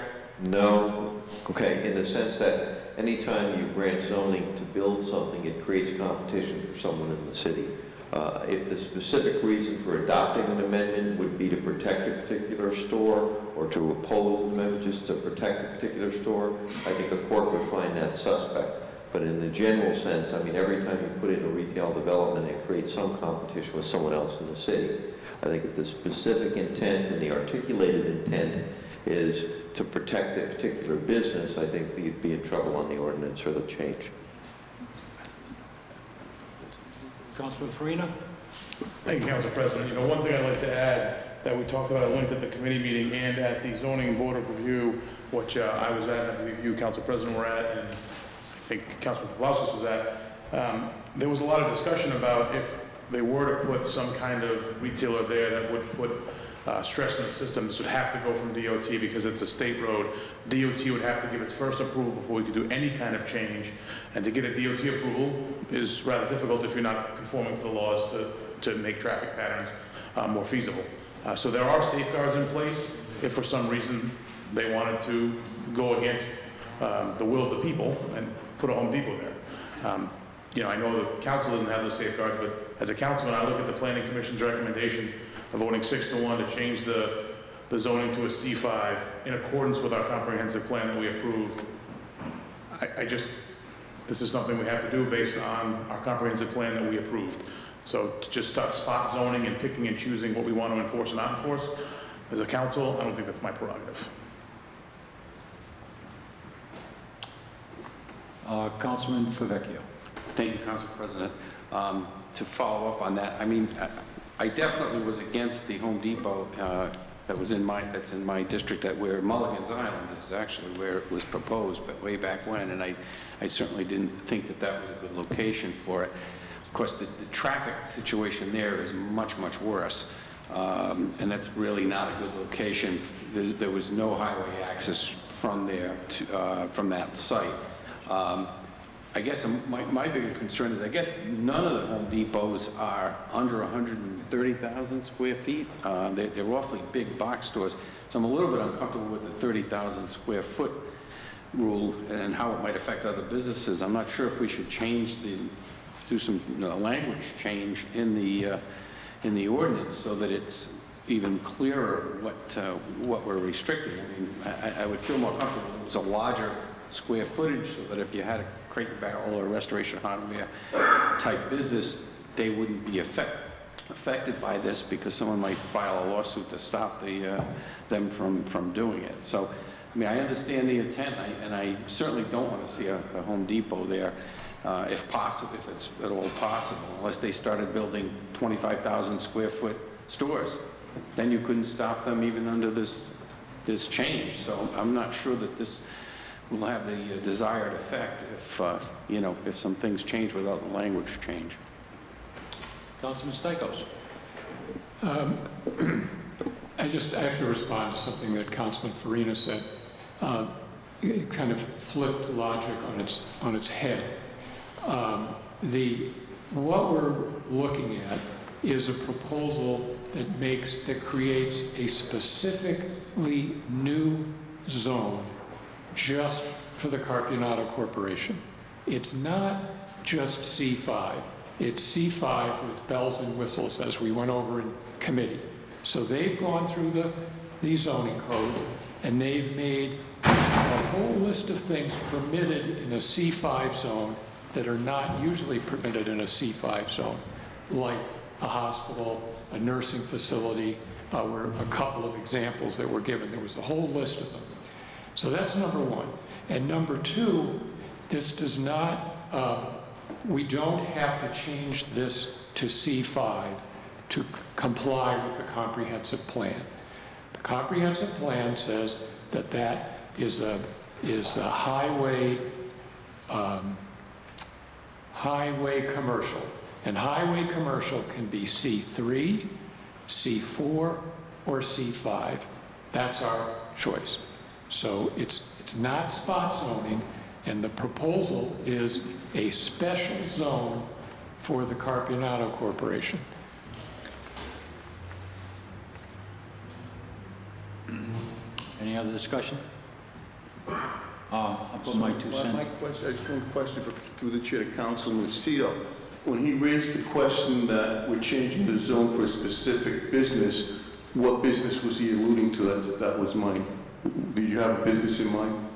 no. Okay, in the sense that anytime you grant zoning to build something, it creates competition for someone in the city. Uh, If the specific reason for adopting an amendment would be to protect a particular store or to oppose an amendment just to protect a particular store, I think a court would find that suspect. But in the general sense, I mean, every time you put in a retail development, it creates some competition with someone else in the city. I think if the specific intent and the articulated intent is to protect a particular business, I think you'd be in trouble on the ordinance or the change. Councilman Farina. Thank you, Council President. You know, one thing I'd like to add that we talked about at length at the committee meeting and at the zoning board of review, which uh, I was at, and I believe you, Council President, were at, and I think Councilman Paplauskas was at, um, there was a lot of discussion about if they were to put some kind of retailer there that would put uh, stress in the system, this would have to go from DOT because it's a state road. DOT would have to give its first approval before we could do any kind of change. And to get a DOT approval is rather difficult if you're not conforming to the laws to, to make traffic patterns uh, more feasible. Uh, So there are safeguards in place if for some reason they wanted to go against um, the will of the people and put a Home Depot there. Um, You know, I know the council doesn't have those safeguards, but as a councilman, I look at the planning commission's recommendation voting six to one to change the, the zoning to a C5 in accordance with our comprehensive plan that we approved. I, I just, this is something we have to do based on our comprehensive plan that we approved. So to just start spot zoning and picking and choosing what we want to enforce and not enforce, as a council, I don't think that's my prerogative. Uh, Councilman Favicchio. Thank you, Council President. Um, To follow up on that, I mean, I- I definitely was against the Home Depot uh, that was in my, that's in my district, that where Mulligan's Island is actually where it was proposed, but way back when, and I I certainly didn't think that that was a good location for it. Of course, the the traffic situation there is much, much worse, Um, and that's really not a good location. There there was no highway access from there to, uh, from that site. Um, I guess my, my bigger concern is, I guess none of the Home Depots are under 130,000 square feet. Uh, They're they're awfully big box stores, so I'm a little bit uncomfortable with the 30,000 square foot rule and how it might affect other businesses. I'm not sure if we should change the, do some uh, language change in the, uh, in the ordinance so that it's even clearer what, uh, what we're restricting. I mean, I, I would feel more comfortable if it was a larger square footage so that if you had a crate and barrel or restoration hardware type business, they wouldn't be affect, affected by this because someone might file a lawsuit to stop the, uh, them from, from doing it. So, I mean, I understand the intent, and I certainly don't want to see a, a Home Depot there, uh, if possible, if it's at all possible, unless they started building 25,000 square foot stores. Then you couldn't stop them even under this, this change. So I'm not sure that this will have the uh, desired effect if, uh, you know, if some things change without the language change. Councilman Stycos. Um, I just, I have to respond to something that Councilman Farina said. Uh, It kind of flipped logic on its, on its head. Um, The, what we're looking at is a proposal that makes, that creates a specifically new zone just for the Carpionato Corporation. It's not just C5. It's C5 with bells and whistles, as we went over in committee. So they've gone through the, the zoning code, and they've made a whole list of things permitted in a C5 zone that are not usually permitted in a C5 zone, like a hospital, a nursing facility, uh, were a couple of examples that were given. There was a whole list of them. So that's number one. And number two, this does not, uh, we don't have to change this to C5 to comply with the comprehensive plan. The comprehensive plan says that that is a, is a highway, um, highway commercial. And highway commercial can be C3, C4, or C5. That's our choice. So it's, it's not spot zoning, and the proposal is a special zone for the Carpionato Corporation. Any other discussion? Uh, I'll put my two cents. My question, I just want a question for, through the chair to Councilman Seal. When he raised the question that we're changing the zone for a specific business, what business was he alluding to? That, that was mine. Did you have a business in mind?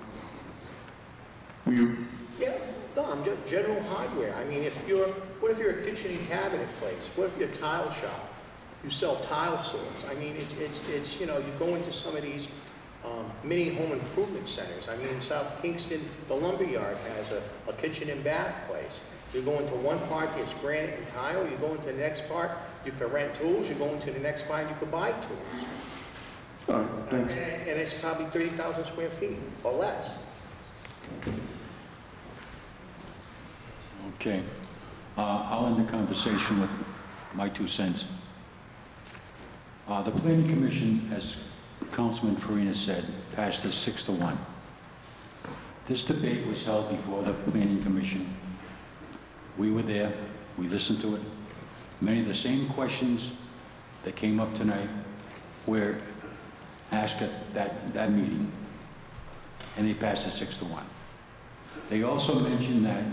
Were you, Yeah, no, I'm just general hardware. I mean, if you're, what if you're a kitchen and cabinet place? What if you're a tile shop? You sell tile saws. I mean, it's, it's, it's, you know, you go into some of these um, mini home improvement centers. I mean, in South Kingstown, the lumberyard has a, a kitchen and bath place. You go into one part, it's granite and tile. You go into the next part, you can rent tools. You go into the next part, you can buy tools. All right, thanks. And, and it's probably 30,000 square feet or less. Okay. Uh, I'll end the conversation with my two cents. Uh, The planning commission, as Councilman Farina said, passed this six to one. This debate was held before the planning commission. We were there, we listened to it. Many of the same questions that came up tonight were asked at that, that meeting, and they passed it six to one. They also mentioned that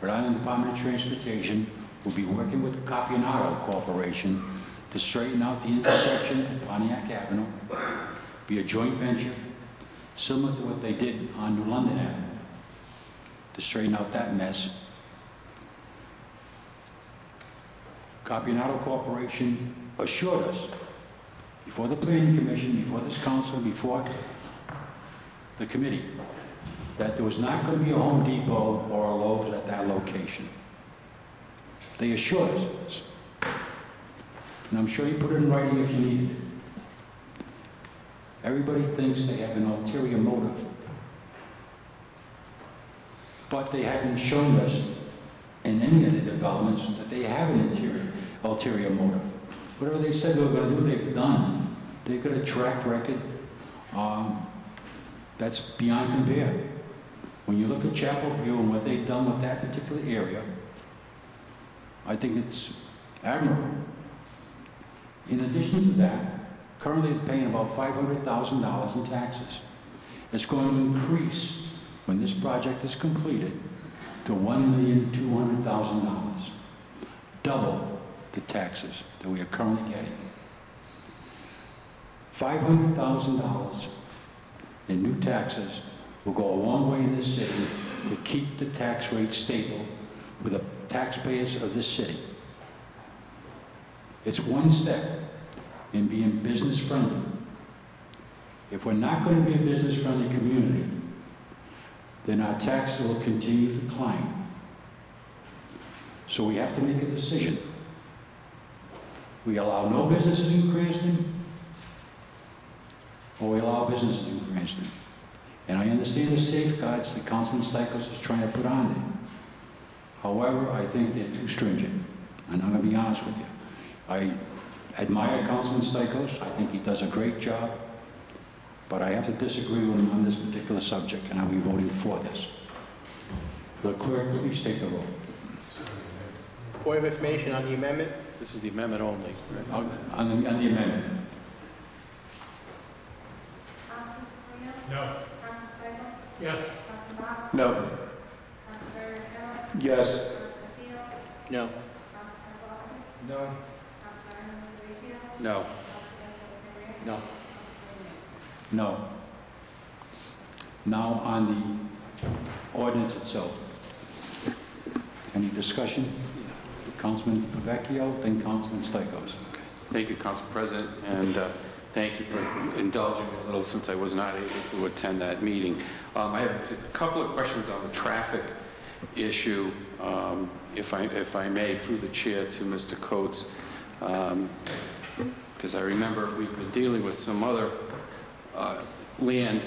Rhode Island Department of Transportation will be working with the Carpionato Corporation to straighten out the intersection at Pontiac Avenue, be a joint venture, similar to what they did on New London Avenue, to straighten out that mess. Carpionato Corporation assured us, before the planning commission, before this council, before the committee, that there was not going to be a Home Depot or a Lowe's at that location. They assured us this. And I'm sure you put it in writing if you needed it. Everybody thinks they have an ulterior motive. But they haven't shown us in any of the developments that they have an interior, ulterior motive. Whatever they said they were going to do, they've done. They've got a track record um, that's beyond compare. When you look at Chapel View and what they've done with that particular area, I think it's admirable. In addition to that, currently they're paying about $500,000 in taxes. It's going to increase when this project is completed to $1,200,000, double the taxes that we are currently getting. $500,000 in new taxes will go a long way in this city to keep the tax rate stable with the taxpayers of this city. It's one step in being business-friendly. If we're not going to be a business-friendly community, then our taxes will continue to climb. So we have to make a decision. We allow no businesses in Cranston, or we allow businesses in Cranston. And I understand the safeguards that Councilman Stycos is trying to put on there. However, I think they're too stringent, and I'm going to be honest with you. I admire Councilman Stycos, I think he does a great job, but I have to disagree with him on this particular subject, and I'll be voting for this. The clerk, please take the roll. Point of information on the amendment? This is the amendment only. On on the on the amendment. No. Yes. no. Yes. No. No. No. No. No. Now on the ordinance itself. Any discussion? Councilman Favicchio, then Councilman Stycos. Thank you, Council President, and uh, thank you for indulging me a little since I was not able to attend that meeting. Um, I have a couple of questions on the traffic issue, um, if I, if I may, through the chair to Mr. Coates. Because I remember we've been dealing with some other uh, land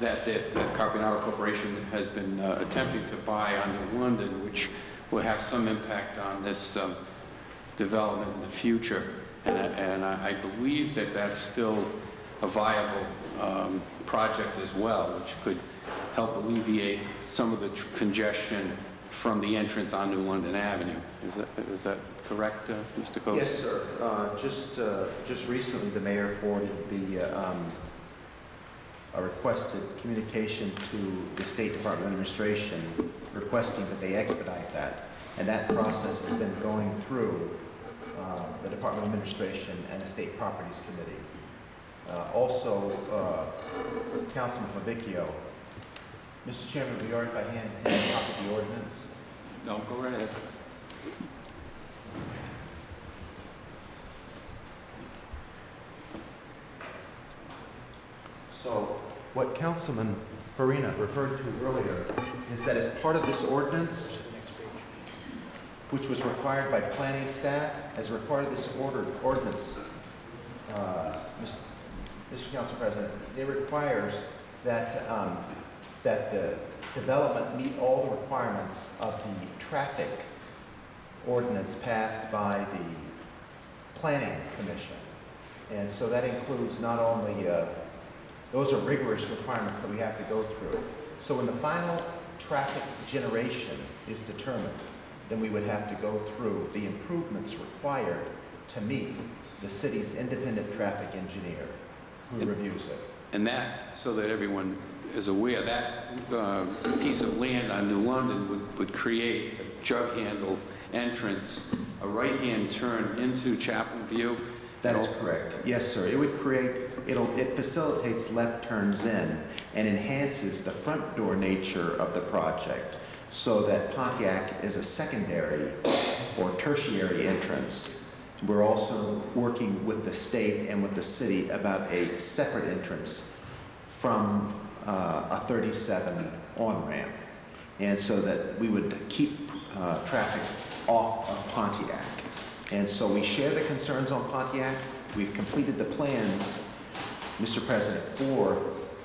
that, that that Carpionato Corporation has been uh, attempting to buy on New London, which will have some impact on this um, development in the future. And, I- and I I believe that that's still a viable um, project as well, which could help alleviate some of the congestion from the entrance on New London Avenue. Is that, is that correct, uh, Mr. Coates? Yes, sir. Uh, Just, uh, just recently, the mayor forwarded the, uh, um, a requested communication to the State Department of Administration requesting that they expedite that. And that process has been going through uh, the Department of Administration and the State Properties Committee. Uh, Also, uh, Councilman Favicchio, Mr. Chairman, we if I hand hand copy of the ordinance? No, go right ahead. So what Councilman Farina referred to earlier is that as part of this ordinance, which was required by planning staff, as required of this order, ordinance, uh, Mr. Mr. Council President, it requires that, um, that the development meet all the requirements of the traffic ordinance passed by the Planning Commission. And so that includes not only, uh, those are rigorous requirements that we have to go through. So when the final traffic generation is determined, then we would have to go through the improvements required to meet the city's independent traffic engineer who reviews it. And that, so that everyone is aware, that uh, piece of land on New London would, would create a jug handle entrance, a right-hand turn into Chapel View. That is correct. Yes, sir. It would create, it'll, it facilitates left turns in and enhances the front door nature of the project so that Pontiac is a secondary or tertiary entrance. We're also working with the state and with the city about a separate entrance from uh, a 37 on-ramp. And so that we would keep uh, traffic off of Pontiac. And so we share the concerns on Pontiac. We've completed the plans, Mr. President, for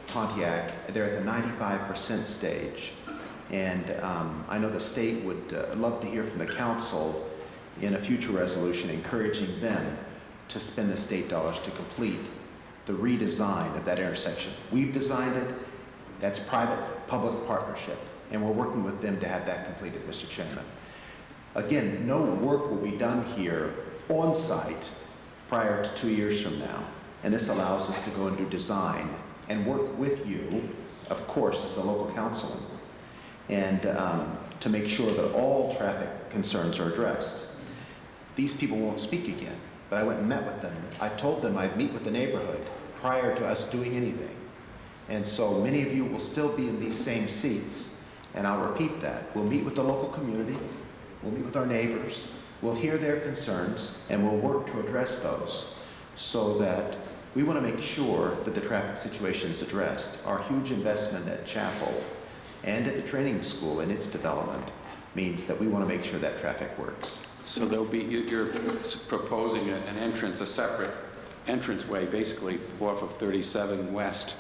Pontiac. They're at the 95% stage. And um, I know the state would uh, love to hear from the council in a future resolution encouraging them to spend the state dollars to complete the redesign of that intersection. We've designed it. That's private-public partnership. And we're working with them to have that completed, Mr. Chairman. Again, no work will be done here on-site prior to two years from now. And this allows us to go and do design and work with you, of course, as the local council, and um, to make sure that all traffic concerns are addressed. These people won't speak again, but I went and met with them. I told them I'd meet with the neighborhood prior to us doing anything. And so many of you will still be in these same seats, and I'll repeat that. We'll meet with the local community, we'll meet with our neighbors, we'll hear their concerns, and we'll work to address those so that we want to make sure that the traffic situation is addressed. Our huge investment at Chapel and at the training school and its development means that we want to make sure that traffic works. So there'll be, you- you're proposing an entrance, a separate entranceway, basically off of 37 West,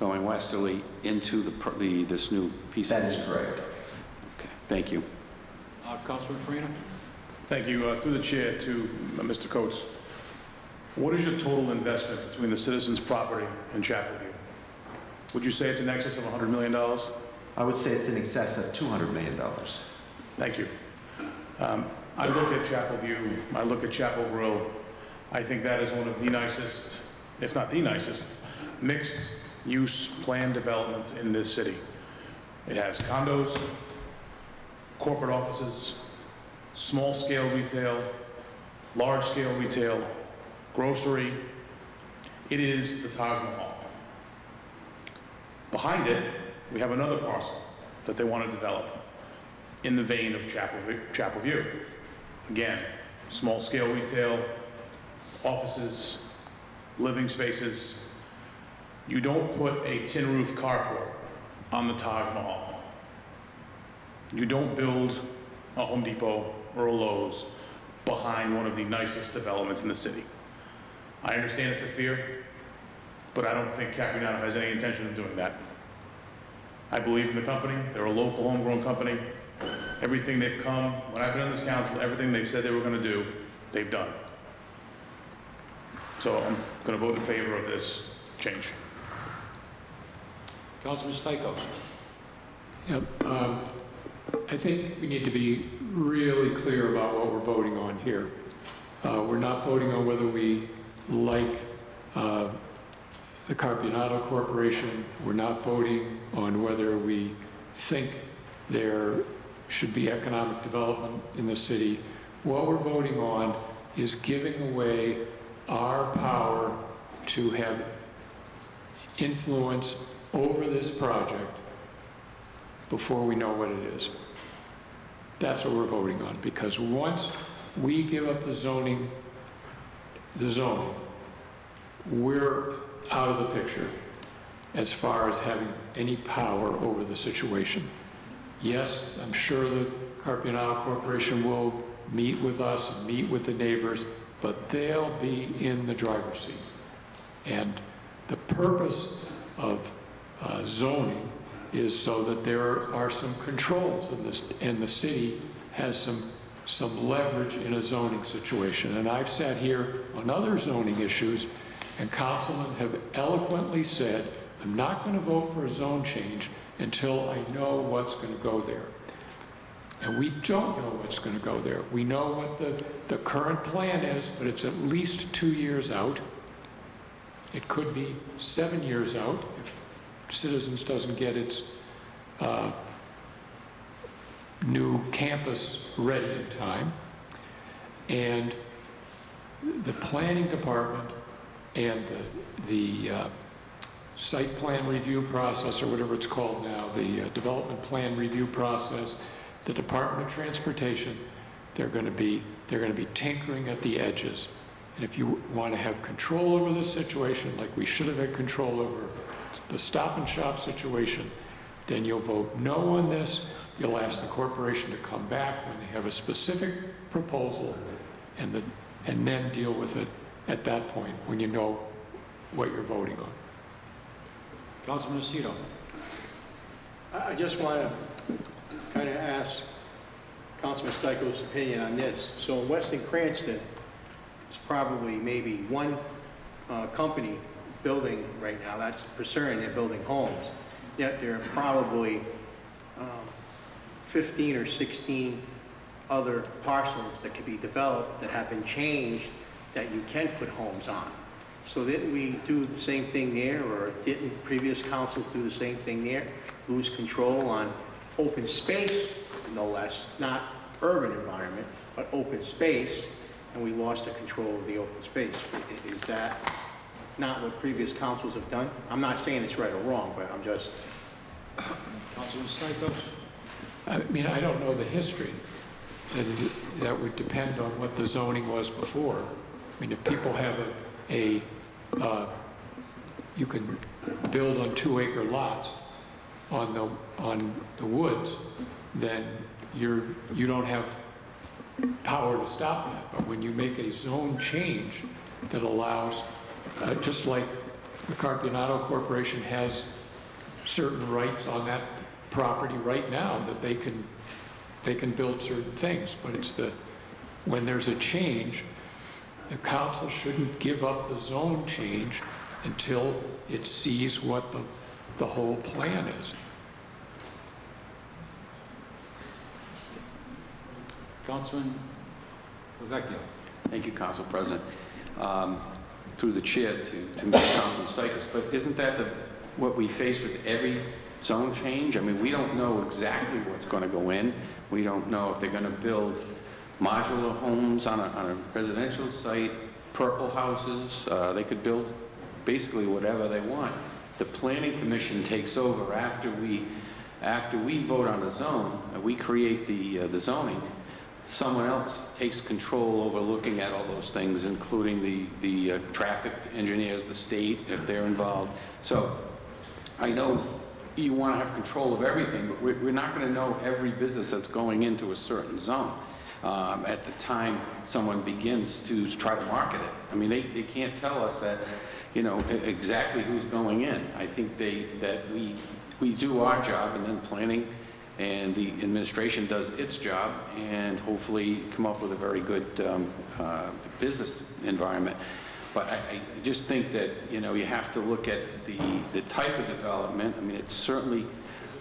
going westerly into the, the, this new piece of... That is correct. Okay, thank you. Uh, Councilman Farina? Thank you. Uh, Through the chair to uh, Mr. Coates. What is your total investment between the citizens' property and Chapel View? Would you say it's in excess of $100 million? I would say it's in excess of $200 million. Thank you. Um, I look at Chapel View, I look at Chapel Grill. I think that is one of the nicest, if not the nicest, mixed-use planned developments in this city. It has condos, corporate offices, small-scale retail, large-scale retail, grocery. It is the Taj Mahal. Behind it, we have another parcel that they want to develop in the vein of Chapel, Vi- Chapel View. Again, small-scale retail, offices, living spaces. You don't put a tin roof carport on the Taj Mahal. You don't build a Home Depot or a Lowe's behind one of the nicest developments in the city. I understand it's a fear, but I don't think Capiano has any intention of doing that. I believe in the company. They're a local homegrown company. Everything they've come, when I've been on this council, everything they've said they were going to do, they've done. So I'm going to vote in favor of this change. Councilman Stycos? Yep, um, I think we need to be really clear about what we're voting on here. Uh, We're not voting on whether we like uh, the Carpionato Corporation. We're not voting on whether we think there should be economic development in the city. What we're voting on is giving away our power to have influence over this project before we know what it is. That's what we're voting on, because once we give up the zoning, the zoning, we're out of the picture as far as having any power over the situation. Yes, I'm sure the Carpionato Corporation will meet with us, and meet with the neighbors, but they'll be in the driver's seat. And the purpose of uh, zoning is so that there are some controls and this, and the city has some, some leverage in a zoning situation. And I've sat here on other zoning issues and councilmen have eloquently said, I'm not going to vote for a zone change until I know what's going to go there. And we don't know what's going to go there. We know what the, the current plan is, but it's at least two years out. It could be seven years out if Citizens doesn't get its uh, new campus ready in time. And the planning department and the, the uh, site plan review process, or whatever it's called now, the uh, development plan review process, the Department of Transportation, they're going to be, they're going to be tinkering at the edges. And if you want to have control over this situation, like we should have had control over the Stop and Shop situation, then you'll vote no on this. You'll ask the corporation to come back when they have a specific proposal and, the, and then deal with it at that point when you know what you're voting on. Councilman Lucido? I I just want to kind of ask Councilman Stycos' opinion on this. So in Weston Cranston, it's probably maybe one uh, company building right now, that's Pursuing, they're building homes. Yet there are probably um, 15 or 16 other parcels that could be developed that have been changed that you can put homes on. So didn't we do the same thing there, or didn't previous councils do the same thing there? Lose control on open space, no less, not urban environment, but open space, and we lost the control of the open space. Is that not what previous councils have done? I'm not saying it's right or wrong, but I'm just, Councilman Stycos? I mean, I don't know the history. That, it- that would depend on what the zoning was before. I mean, if people have a, a, uh, you can build on two acre lots on the, on the woods, then you're, you don't have power to stop that. But when you make a zone change that allows, uh, just like the Carpionato Corporation has certain rights on that property right now that they can, they can build certain things, but it's the, when there's a change, the council shouldn't give up the zone change until it sees what the, the whole plan is. Councilman Vecchio? Thank you, Council President. Um, Through the chair to to Mr. Councilman Stycos, but isn't that the, what we face with every zone change? I mean, we don't know exactly what's going to go in. We don't know if they're going to build modular homes on a, on a residential site, purple houses. Uh, They could build basically whatever they want. the planning commission takes over after we, after we vote on a zone, uh, we create the, uh, the zoning, someone else takes control over looking at all those things, including the, the uh, traffic engineers, the state, if they're involved. So I know you want to have control of everything, but we're, we're not going to know every business that's going into a certain zone um, at the time someone begins to try to market it. I mean, they, they can't tell us that, you know, exactly who's going in. I think they, that we, we do our job and then planning and the administration does its job and hopefully come up with a very good um, uh, business environment. But I, I just think that, you know, you have to look at the, the type of development. I mean, it's certainly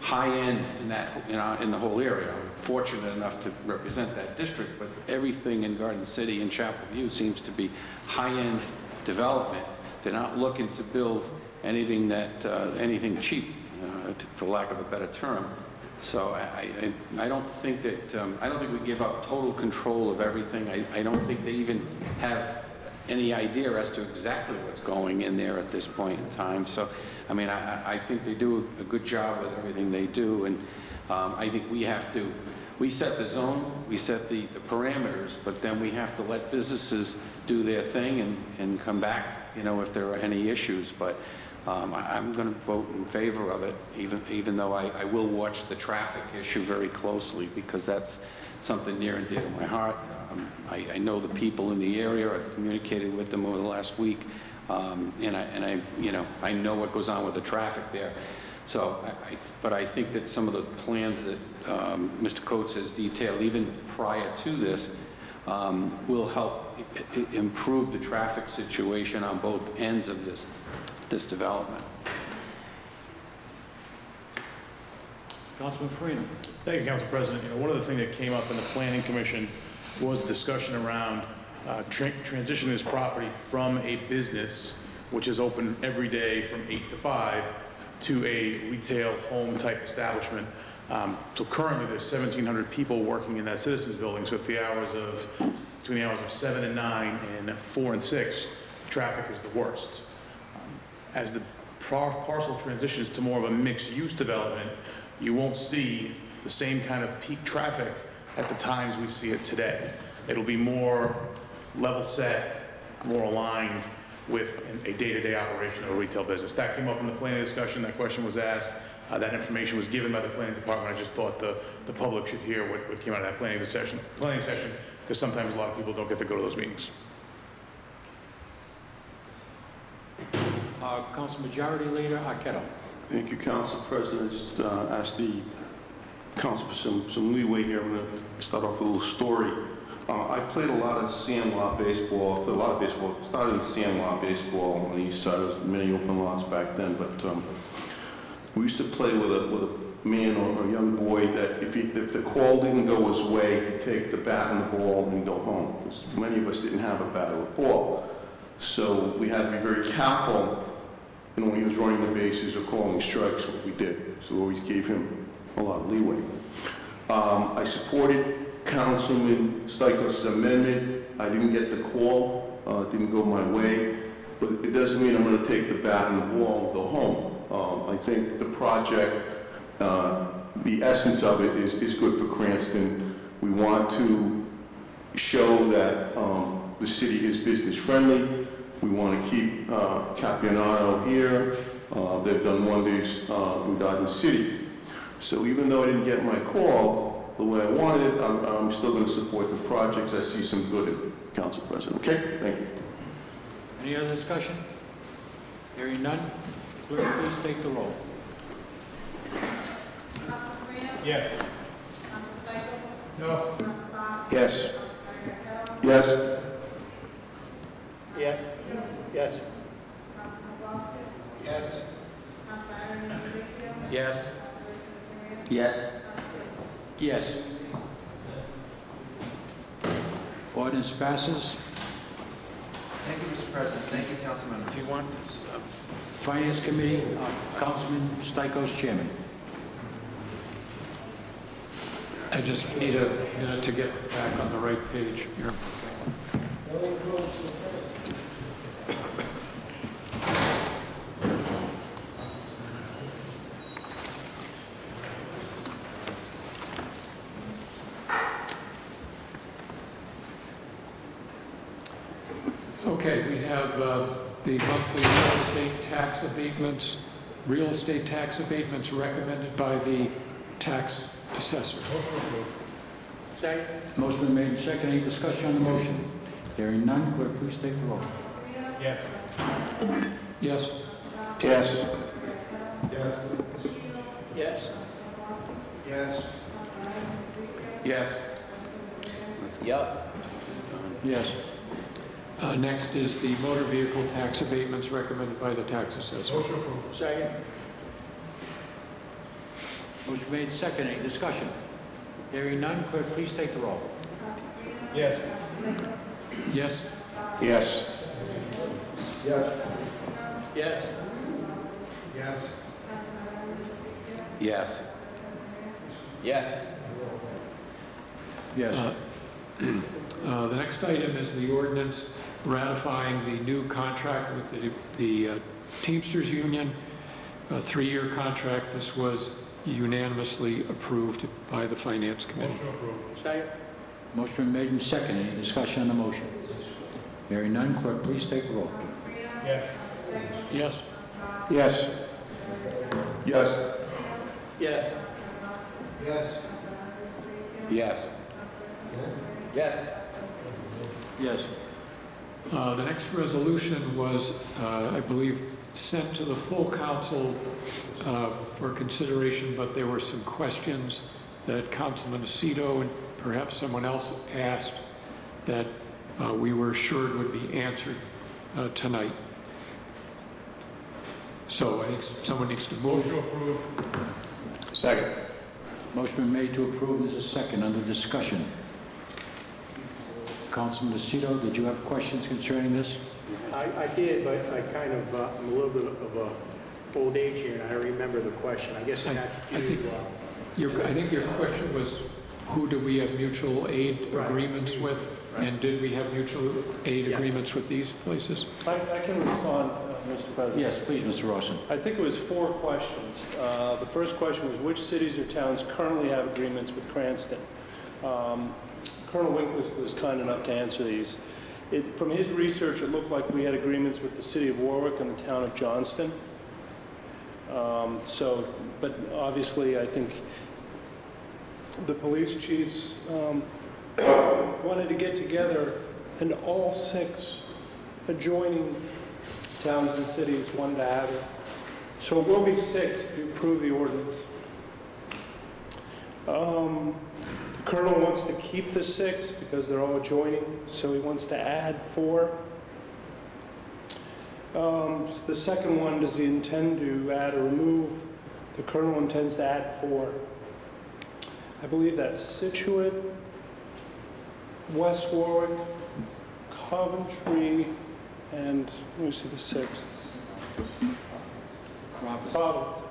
high-end in that, in our, in the whole area. I'm fortunate enough to represent that district, but everything in Garden City and Chapel View seems to be high-end development. They're not looking to build anything that, uh, anything cheap, uh, to- for lack of a better term. So I, I, I don't think that, um, I don't think we give up total control of everything. I, I don't think they even have any idea as to exactly what's going in there at this point in time. So, I mean, I, I- think they do a good job with everything they do, and um, I think we have to, we set the zone, we set the, the parameters, but then we have to let businesses do their thing and, and come back, you know, if there are any issues. But um, I- I'm going to vote in favor of it, even, even though I, I will watch the traffic issue very closely, because that's something near and dear to my heart. Um, I, I know the people in the area, I've communicated with them over the last week, um, and I, and I, you know, I know what goes on with the traffic there. So, I, I- but I think that some of the plans that um, Mr. Coates has detailed, even prior to this, um, will help i- i- improve the traffic situation on both ends of this, this development. Councilman Farina. Thank you, Council President. You know, one of the things that came up in the Planning Commission was discussion around uh, tra- transitioning this property from a business, which is open every day from 8 to 5, to a retail home-type establishment. Um, So currently, there's 1,700 people working in that Citizens Building, so at the hours of, between the hours of 7 and 9 and 4 and 6, traffic is the worst. Um, As the par- parcel transitions to more of a mixed-use development, you won't see the same kind of peak traffic at the times we see it today. It'll be more level set, more aligned with a day-to-day operation of a retail business. That came up in the planning discussion, that question was asked, uh, that information was given by the planning department. I just thought the, the public should hear what, what came out of that planning session, planning session, because sometimes a lot of people don't get to go to those meetings. Uh, Council Majority Leader Archetto. Thank you, Council President. Just uh, ask the council for some, some leeway here. I'm going to start off with a little story. Uh, I played a lot of sandlot baseball, played a lot of baseball, started in sandlot baseball on the east side, of many open lots back then, but um, we used to play with a, with a man or a young boy that if he, if the call didn't go his way, he'd take the bat and the ball and go home. Many of us didn't have a bat or a ball. So we had to be very careful and when he was running the bases or calling strikes, what we did. So we always gave him a lot of leeway. Um, I supported Councilman Stycos' amendment. I didn't get the call, uh, didn't go my way, but it doesn't mean I'm gonna take the bat and the ball and go home. Um, I think the project, uh, the essence of it is, is good for Cranston. We want to show that, um, the city is business-friendly. We want to keep uh, here. Uh, They've done wonders uh, in Garden City. So even though I didn't get my call the way I wanted, I'm, I'm still going to support the projects. I see some good in it, Council President. Okay? Thank you. Any other discussion? Hearing none, clerk, please take the roll. Yes. No. Yes. Yes. Yes. Yes. Yes. Yes? Yes. Yes. Ordinance passes. Thank you, Mr. President. Thank you, Councilman. members. Do you want this? uh, Finance Committee, uh, Councilman Stycos, Chairman. I just need a minute to get back on the right page here. Okay, we have uh, the monthly real estate tax abatements, real estate tax abatements recommended by the tax assessor. Motion approved. Second? Motion been made and seconded. Any discussion on the motion? Hearing none, clerk, please take the roll. Yes. Yes? Yes. Yes. Yes. Yes. Yes. Yup. Yes. Uh, Next is the motor vehicle tax abatements recommended by the tax assessor. Motion approved. Second? Motion made, second. Any discussion? Hearing none, clerk, please take the roll. Yes. Yes? Yes. Yes. Yes. Yes. Yes. Yes. Yes. Uh, uh, The next item is the ordinance ratifying the new contract with the the uh, Teamsters Union, a three-year contract. This was unanimously approved by the Finance Committee. Motion approved. Second? Motion been made and seconded. Any discussion on the motion? Hearing none, clerk, please take the roll. Yes. Yes? Yes. Yes. Yes. Yes. Yes. Yes. Yes. Uh, The next resolution was, uh, I believe, sent to the full council uh, for consideration, but there were some questions that Councilman Aceto and perhaps someone else asked that uh, we were assured would be answered uh, tonight. So I think someone needs to move. Motion approved. Second. Motion made to approve. There's a second under discussion. Councilman Lucido, did you have questions concerning this? I, I did, but I kind of, uh, I'm a little bit of a old age here, and I remember the question. I guess it I- had I to think- do, uh, Your, I think your question was, who do we have mutual aid Right. agreements with? And did we have mutual aid Yes. agreements with these places? I, I can respond, uh, Mr. President. Yes, please, Mr. Rawson. I think it was four questions. Uh, The first question was, which cities or towns currently have agreements with Cranston? Um, Colonel Winquist was kind enough to answer these. It- From his research, it looked like we had agreements with the city of Warwick and the town of Johnston. Um, So, but obviously, I think the police chiefs um, wanted to get together and all six adjoining towns and cities wanted to have it. So it will be six if you approve the ordinance. Um, colonel wants to keep the six because they're all adjoining, so he wants to add four. Um, so The second one, does he intend to add or remove? The colonel intends to add four. I believe that's Scituate, West Warwick, Coventry, and, let me see the sixth. Providence.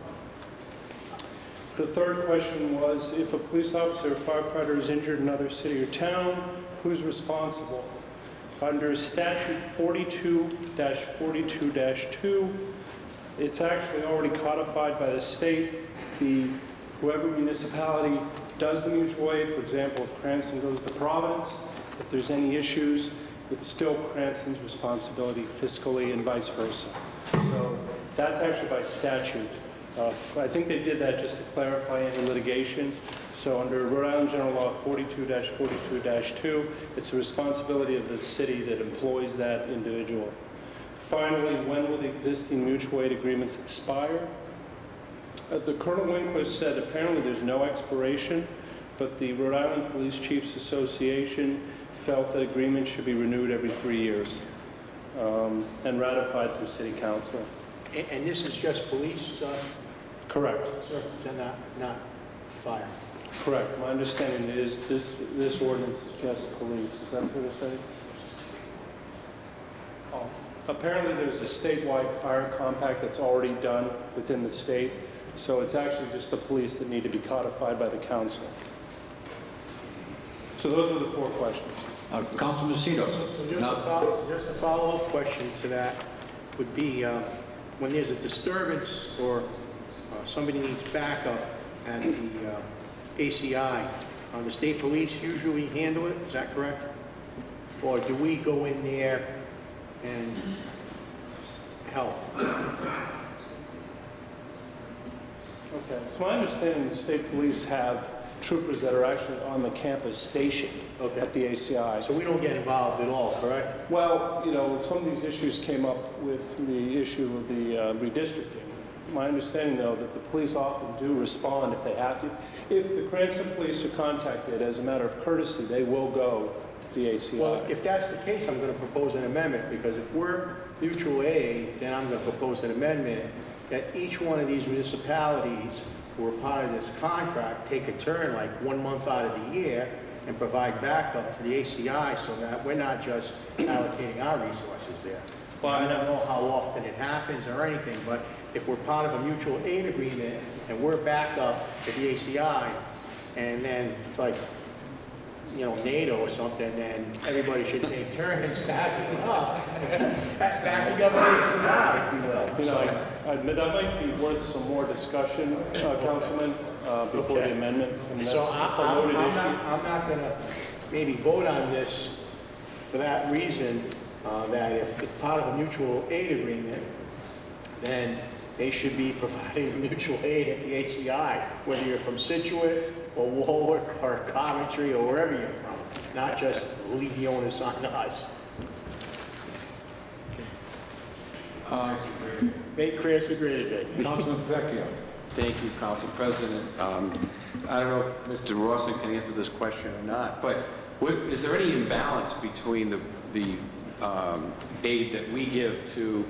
The third question was, if a police officer or firefighter is injured in another city or town, who's responsible? Under statute 42-42-2, it's actually already codified by the state. The, whoever municipality does the mutual aid, for example, if Cranston goes to Providence, if there's any issues, it's still Cranston's responsibility fiscally and vice versa. So that's actually by statute. Uh, I think they did that just to clarify any litigation. So under Rhode Island General Law 42-42-2, it's the responsibility of the city that employs that individual. Finally, when will the existing mutual aid agreements expire? Uh, The Colonel Winquist said apparently there's no expiration, but the Rhode Island Police Chiefs Association felt that agreements should be renewed every three years um, and ratified through city council. And and this is just police, uh, Correct. sir, and not, not fire? Correct. My understanding is this, this ordinance is just police. Is that what you're saying? Oh. Apparently, there's a statewide fire compact that's already done within the state, so it's actually just the police that need to be codified by the council. So those were the four questions. Uh, Councilman Lucido. So just a Now- follow- just a follow-up question to that would be, uh, when there's a disturbance or uh, somebody needs backup at the uh, ACI, uh, the state police usually handle it, is that correct? Or do we go in there and help. Okay, it's my understanding the state police have troopers that are actually on the campus stationed at the ACI. So we don't get involved at all, correct? Well, you know, some of these issues came up with the issue of the uh, redistricting. My understanding, though, that the police often do respond if they have to. If the Cranston police are contacted, as a matter of courtesy, they will go to the ACI. Well, if that's the case, I'm going to propose an amendment, because if we're mutual aid, then I'm going to propose an amendment that each one of these municipalities who are part of this contract take a turn, like one month out of the year, and provide backup to the ACI so that we're not just allocating our resources there. Well, I don't know how often it happens or anything, but if we're part of a mutual aid agreement and we're backup to the ACI, and then it's like, you know, NATO or something, then everybody should take turns backing up. Backing up the ACI, if you will. You know, So- I admit that might be worth some more discussion, uh, Councilman, uh, before the amendment. I mean, So that's- I- it's a I'm, loaded I'm issue. not, I'm not gonna maybe vote on this for that reason, uh, that if it's part of a mutual aid agreement, then they should be providing mutual aid at the ACI, whether you're from Scituate or Warwick or Coventry or wherever you're from, not just leave the onus on us. Make Chris agree to it. Councilman Vecchio. Thank you, Council President. Um, I don't know if Mr. Rawson can answer this question or not, but what- is there any imbalance between the the um, aid that we give to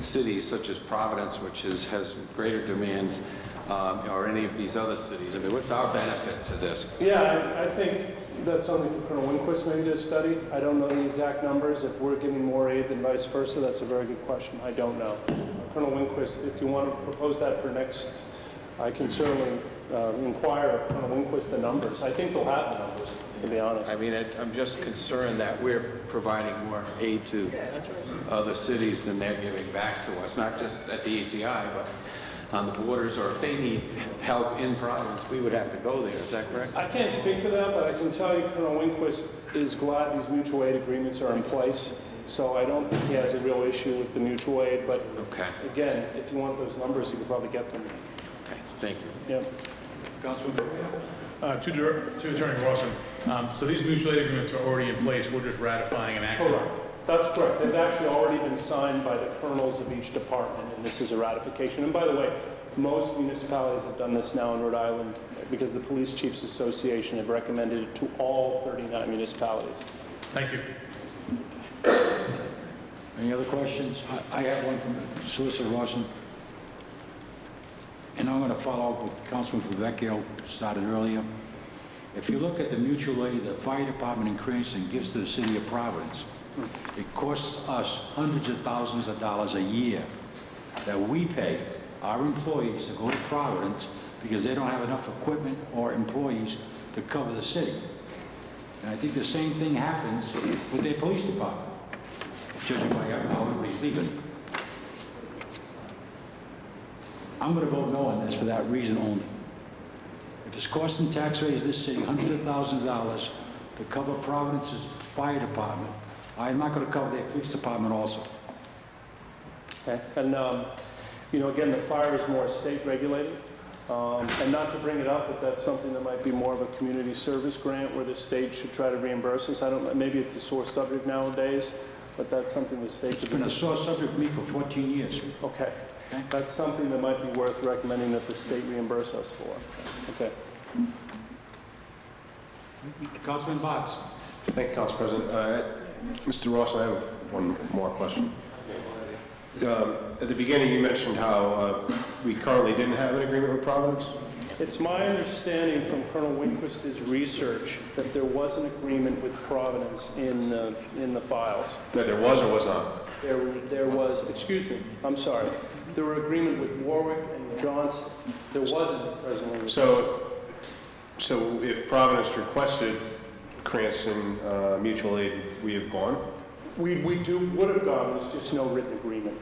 cities such as Providence, which is, has greater demands, um, or any of these other cities? I mean, what's our benefit to this? Yeah, I, I think that's something for Colonel Winquist maybe to study. I don't know the exact numbers. If we're giving more aid than vice versa, that's a very good question. I don't know. Colonel Winquist, if you want to propose that for next, I can certainly uh, inquire of Colonel Winquist the numbers. I think they'll have the numbers, to be honest. I mean, it- I'm just concerned that we're providing more aid to other cities than they're giving back to us, not just at the ACI, but on the borders, or if they need help in Providence, we would have to go there. Is that correct? I can't speak to that, but I can tell you Colonel Winquist is glad these mutual aid agreements are in place. So I don't think he has a real issue with the mutual aid, but Okay, again, if you want those numbers, you could probably get them. okay, thank you. Yep. Councilman Vecchio. Uh, To to Attorney Rawson, um, so these mutual aid agreements are already in place, we're just ratifying an action? Correct. That's correct. They've actually already been signed by the colonels of each department, and this is a ratification. And by the way, most municipalities have done this now in Rhode Island because the Police Chiefs Association have recommended it to all 39 municipalities. Thank you. Any other questions? I I have one from Solicitor Rawson. And I'm going to follow up with Councilman Vecchio started earlier. If you look at the mutual aid the fire department in Cranston gives to the city of Providence, it costs us hundreds of thousands of dollars a year that we pay our employees to go to Providence because they don't have enough equipment or employees to cover the city. And I think the same thing happens with their police department judging by how everybody's leaving. I'm going to vote no on this for that reason only. If it's costing taxpayers this city hundreds of thousands of dollars to cover Providence's fire department, I'm not going to cover their police department also. Okay? And, um, you know, again, the fire is more state regulated. Um, And not to bring it up, but that's something that might be more of a community service grant where the state should try to reimburse us. I don't, know. maybe it's a sore subject nowadays, but that's something the state It's been a sore subject for me for 14 years. Okay. That's something that might be worth recommending that the state reimburse us for. Okay. Councilman Botts. Thank you, Council President. Uh, Mr. Ross, I have one more question. Um, At the beginning, you mentioned how uh, we currently didn't have an agreement with Providence. It's my understanding from Colonel Winquist's research that there was an agreement with Providence in, uh, in the files. That there was or was not? There, there was, excuse me, I'm sorry. There were agreement with Warwick and Johnston. There wasn't presently. with- So, so if Providence requested Cranston uh, mutual aid, we have gone? We, we do, would have gone, there's just no written agreement.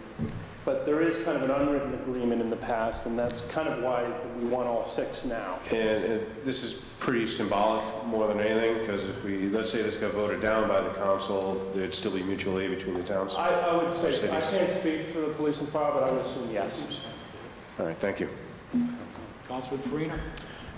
But there is kind of an unwritten agreement in the past, and that's kind of why we want all six now. And it- this is pretty symbolic more than anything, because if we, let's say this got voted down by the council, there'd still be mutual aid between the towns? I, I would say, I can't speak for the police and fire, but I would assume yes. All right, thank you. Councilman Farina?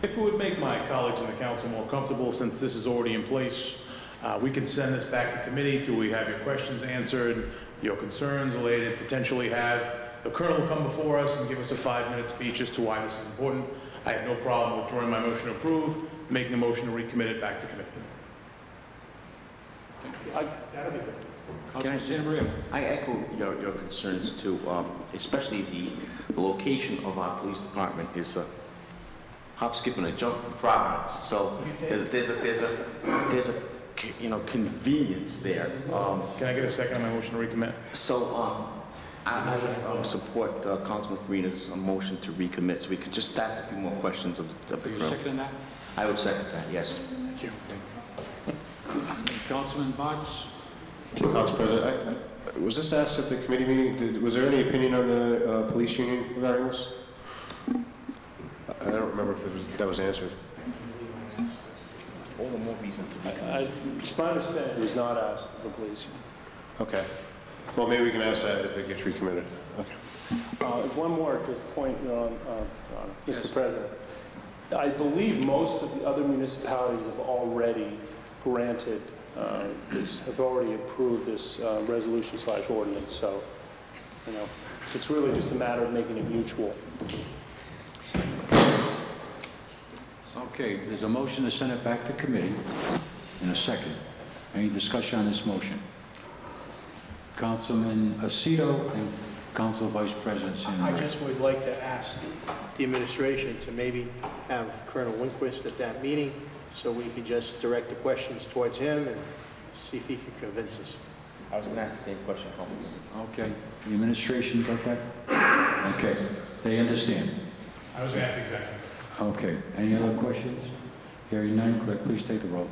If it would make my colleagues in the council more comfortable, since this is already in place, uh, we can send this back to committee till we have your questions answered, your concerns related, potentially have the colonel come before us and give us a five-minute speech as to why this is important. I have no problem withdrawing my motion to approve, making a motion to recommit it back to committee. I, that'd be good. Councilman Santa Maria? I echo your, your concerns too, um, especially the, the location of our police department is a hop, skip, and a jump from Providence. So there's, a, there's a, there's a, there's a, you know, convenience there. Um, Can I get a second on my motion to recommit? So, um, I, I would um, support uh, Councilman Farina's uh, motion to recommit, so we could just ask a few more questions of, of the Are you group. seconding that? I would second that, yes. Thank you. Councilman Botts? Council President, I- I- was this asked at the committee meeting? Did- Was there any opinion on the uh, police union regarding this? I I don't remember if was- that was answered. All the more reason to recommit. I, it's my understanding it was not asked of the police. Okay. Well, maybe we can ask that if it gets recommitted. Okay. Uh, One more just point, uh, uh, Mr. President. I believe most of the other municipalities have already granted, uh, this, have already approved this uh, resolution slash ordinance, so, you know, it's really just a matter of making it mutual. Okay, there's a motion to send it back to committee in a second. Any discussion on this motion? Councilman Aceto and Council Vice President Santa I just would like to ask the administration to maybe have Colonel Lindquist at that meeting, so we could just direct the questions towards him and see if he can convince us. I was gonna ask the same question, Councilman. Okay, the administration got that? Okay, they understand. I was going to ask exactly. Okay, any other questions? Hearing none, clerk, please take the roll.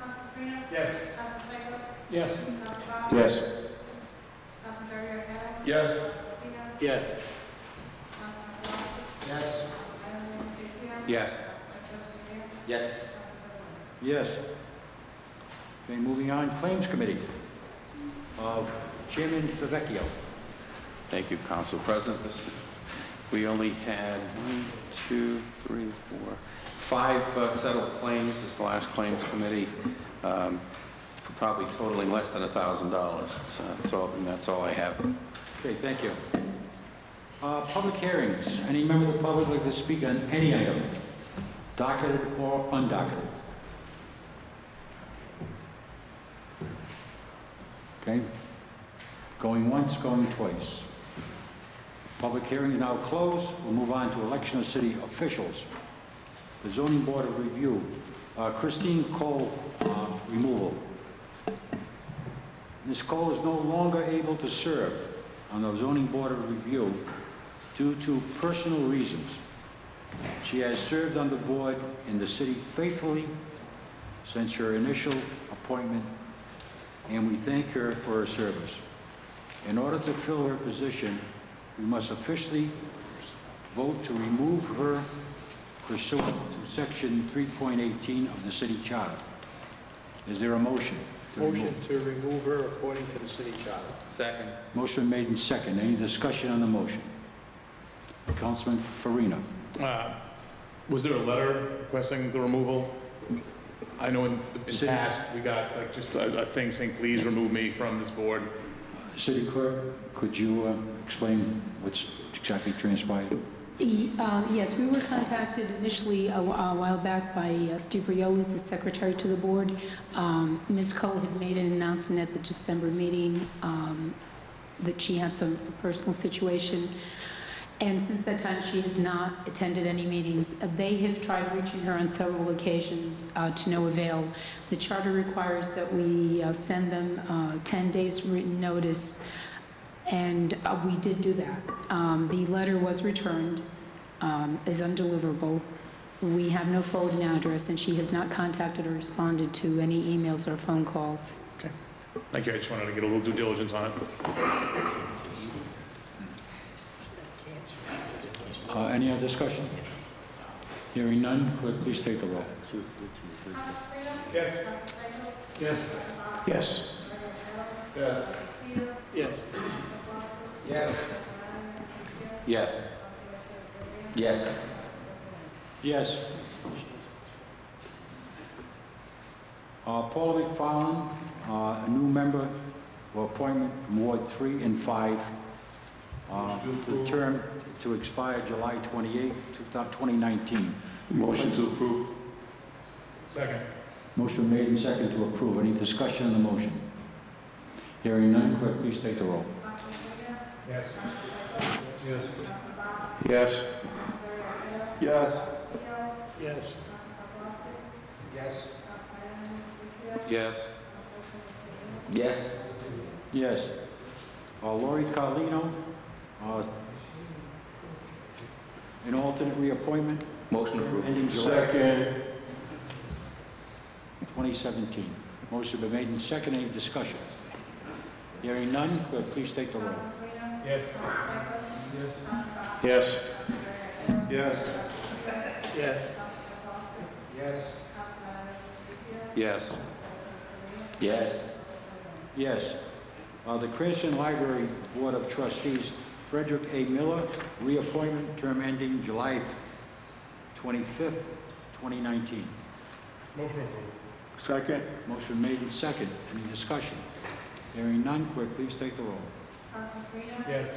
Council Farina? Yes. Council Stycos? Yes. Council Yes. Council Jerry Yes. Lucia? Yes. Yes. Yes. Yes. Yes. Okay, moving on, Claims Committee. Uh, Chairman Favicchio. Thank you, Council President. This, we only had one, two, three, four, five uh, settled claims this last claims committee, um, for probably totaling less than $1,000. So that's all, and that's all I have. Okay, thank you. Uh, Public hearings. Any member of the public like to speak on any item, docketed or undocketed? Okay? Going once, going twice. Public hearing is now closed. We'll move on to election of city officials. The zoning board of review. Uh, Christine Cole, uh, removal. Ms. Cole is no longer able to serve on the zoning board of review due to personal reasons. She has served on the board in the city faithfully since her initial appointment, and we thank her for her service. In order to fill her position, we must officially vote to remove her pursuant to section 3.18 of the city charter. Is there a motion? to remove? Motion to remove her according to the city charter. Second. Motion made in second. Any discussion on the motion? Councilman Farina. Uh, Was there a letter requesting the removal? I know in in City- past, we got like just a a thing saying, please remove me from this board. City Clerk, could you uh, explain what's exactly transpired? Um, Yes, we were contacted initially a a while back by uh, Steve Riolis, the secretary to the board. Um, Ms. Cole had made an announcement at the December meeting um, that she had some personal situation, and since that time, she has not attended any meetings. Uh, They have tried reaching her on several occasions uh, to no avail. The charter requires that we uh, send them uh, 10 days written notice and uh, we did do that. Um, The letter was returned, um, is undeliverable. We have no forwarding address, and she has not contacted or responded to any emails or phone calls. Okay. Thank you, I just wanted to get a little due diligence on it. Uh, Any other discussion? Hearing none, clerk, please take the roll. Yes. Yes. Yes. Yes. Yes. Yes. Yes. Yes. Uh, Paula McFarland, uh, a new member or appointment from Ward 3 and 5, uh, to the term to expire July 28, 2019. Motion to approve. Second. Motion made and second to approve. Any discussion on the motion? Hearing none, clerk, please take the roll. Yes. Yes. Yes. Yes. Yes. Yes. Yes. Yes. Yes. Uh, Lori Carlino, uh, an alternate reappointment, Motion approved. ending July Second. 2017. Motion been made and second. Any discussion? Hearing none, clerk, please take the roll. Yes. Yes. Yes. Yes. Yes. Yes. Yes. Yes. Uh, The Cranston Library Board of Trustees, Frederick A. Miller, reappointment, term ending July 25th, 2019. Motion approved. Second. Motion made and second. Any discussion? Hearing none, clerk, please take the roll. Councilman Corino? Yes.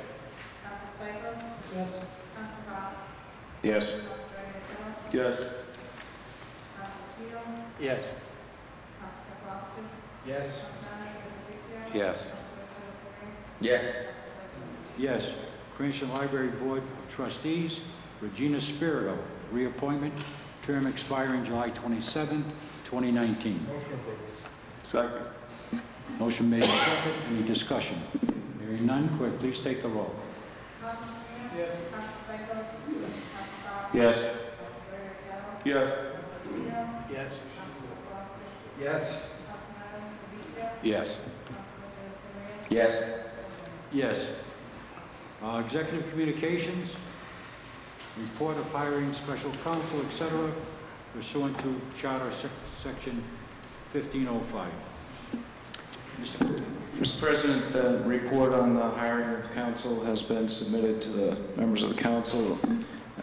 Councilman Stycos? Yes. Councilman Bratz? Yes. Councilman Corino? Yes. Councilman Seal? Yes. Councilman Paplauskas? Yes. Councilman Trujillo? Yes. Yes. Yes. Cranston Library Board of Trustees, Regina Spirito, reappointment, term expiring July 27th, 2019. Motion approved. Second. Motion made and second. Any discussion? Hearing none, clerk, please take the roll. Councilman Yes. Councilman Stycos? Councilman Bratz? Yes. Yes. Yes. Yes. Yes. Yes. Yes. Uh, Executive Communications, report of hiring special counsel, etc., pursuant to Charter Sec- Section 1505. Mr. Coogan. Mr. President, the report on the hiring of counsel has been submitted to the members of the council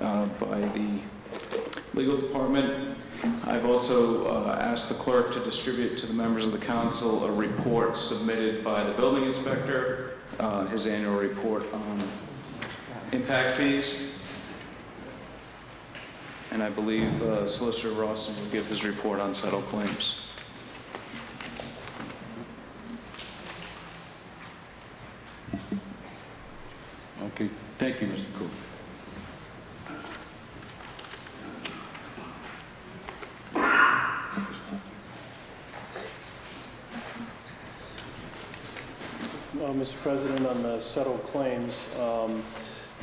uh, by the legal department. I've also uh, asked the clerk to distribute to the members of the council a report submitted by the building inspector, uh, his annual report on impact fees. And I believe uh, Solicitor Rawson will give his report on settled claims. Okay, thank you, Mr. Coogan. Mr. President, on the settled claims, um,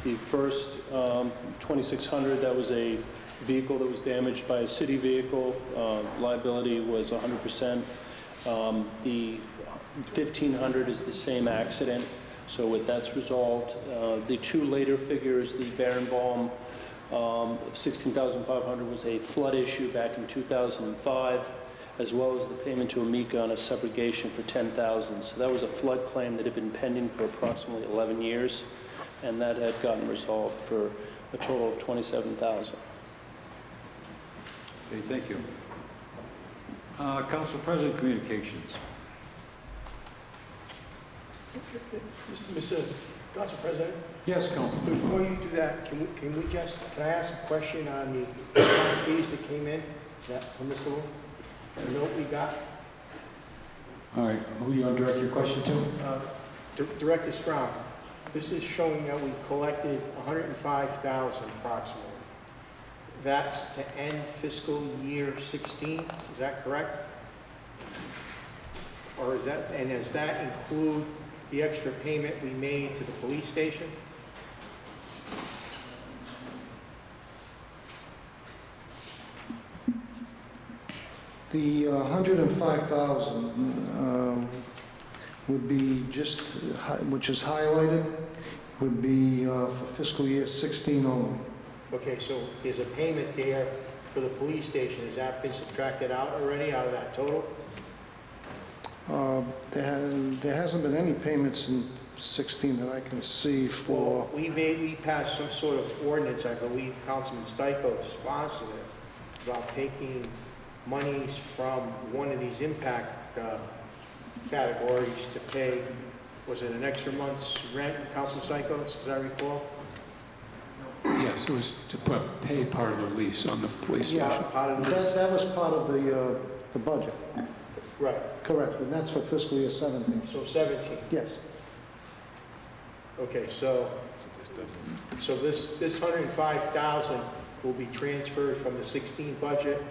the first um, 2,600, that was a vehicle that was damaged by a city vehicle. Uh, Liability was 100%. Um, The 1,500 is the same accident, so with that's resolved. Uh, The two later figures, the Barenbaum um, of 16,500 was a flood issue back in 2005 as well as the payment to Amica on a subrogation for 10000 So that was a flood claim that had been pending for approximately 11 years, and that had gotten resolved for a total of 27000 Okay, thank you. Uh, Council President Communications. Mr. Council President? Yes, Council. Before you do that, can we, can we just, can I ask a question on the fees that came in? Is that permissible? The note we got? All right, who do you want to direct your question to? Uh, Di- Director Strong, this is showing that we collected 105,000 approximately. That's to end fiscal year 16, is that correct? Or is that, and does that include the extra payment we made to the police station? The uh, 105,000 um, would be just, which is highlighted, would be uh, for fiscal year 16 only. Okay, so there's a payment there for the police station. Has that been subtracted out already, out of that total? Uh, There there hasn't been any payments in 16 that I can see for, Well, we made, we passed some sort of ordinance, I believe Councilman Stycos sponsored it, about taking monies from one of these impact uh, categories to pay, was it an extra month's rent, Councilman Stycos, as I recall? Yes, it was to put, pay part of the lease on the police Yeah. station. Part of the- that that was part of the uh, the budget, Right, correct, and that's for fiscal year 17. so 17. Yes. Okay, so, so this, this 105,000 will be transferred from the 16 budget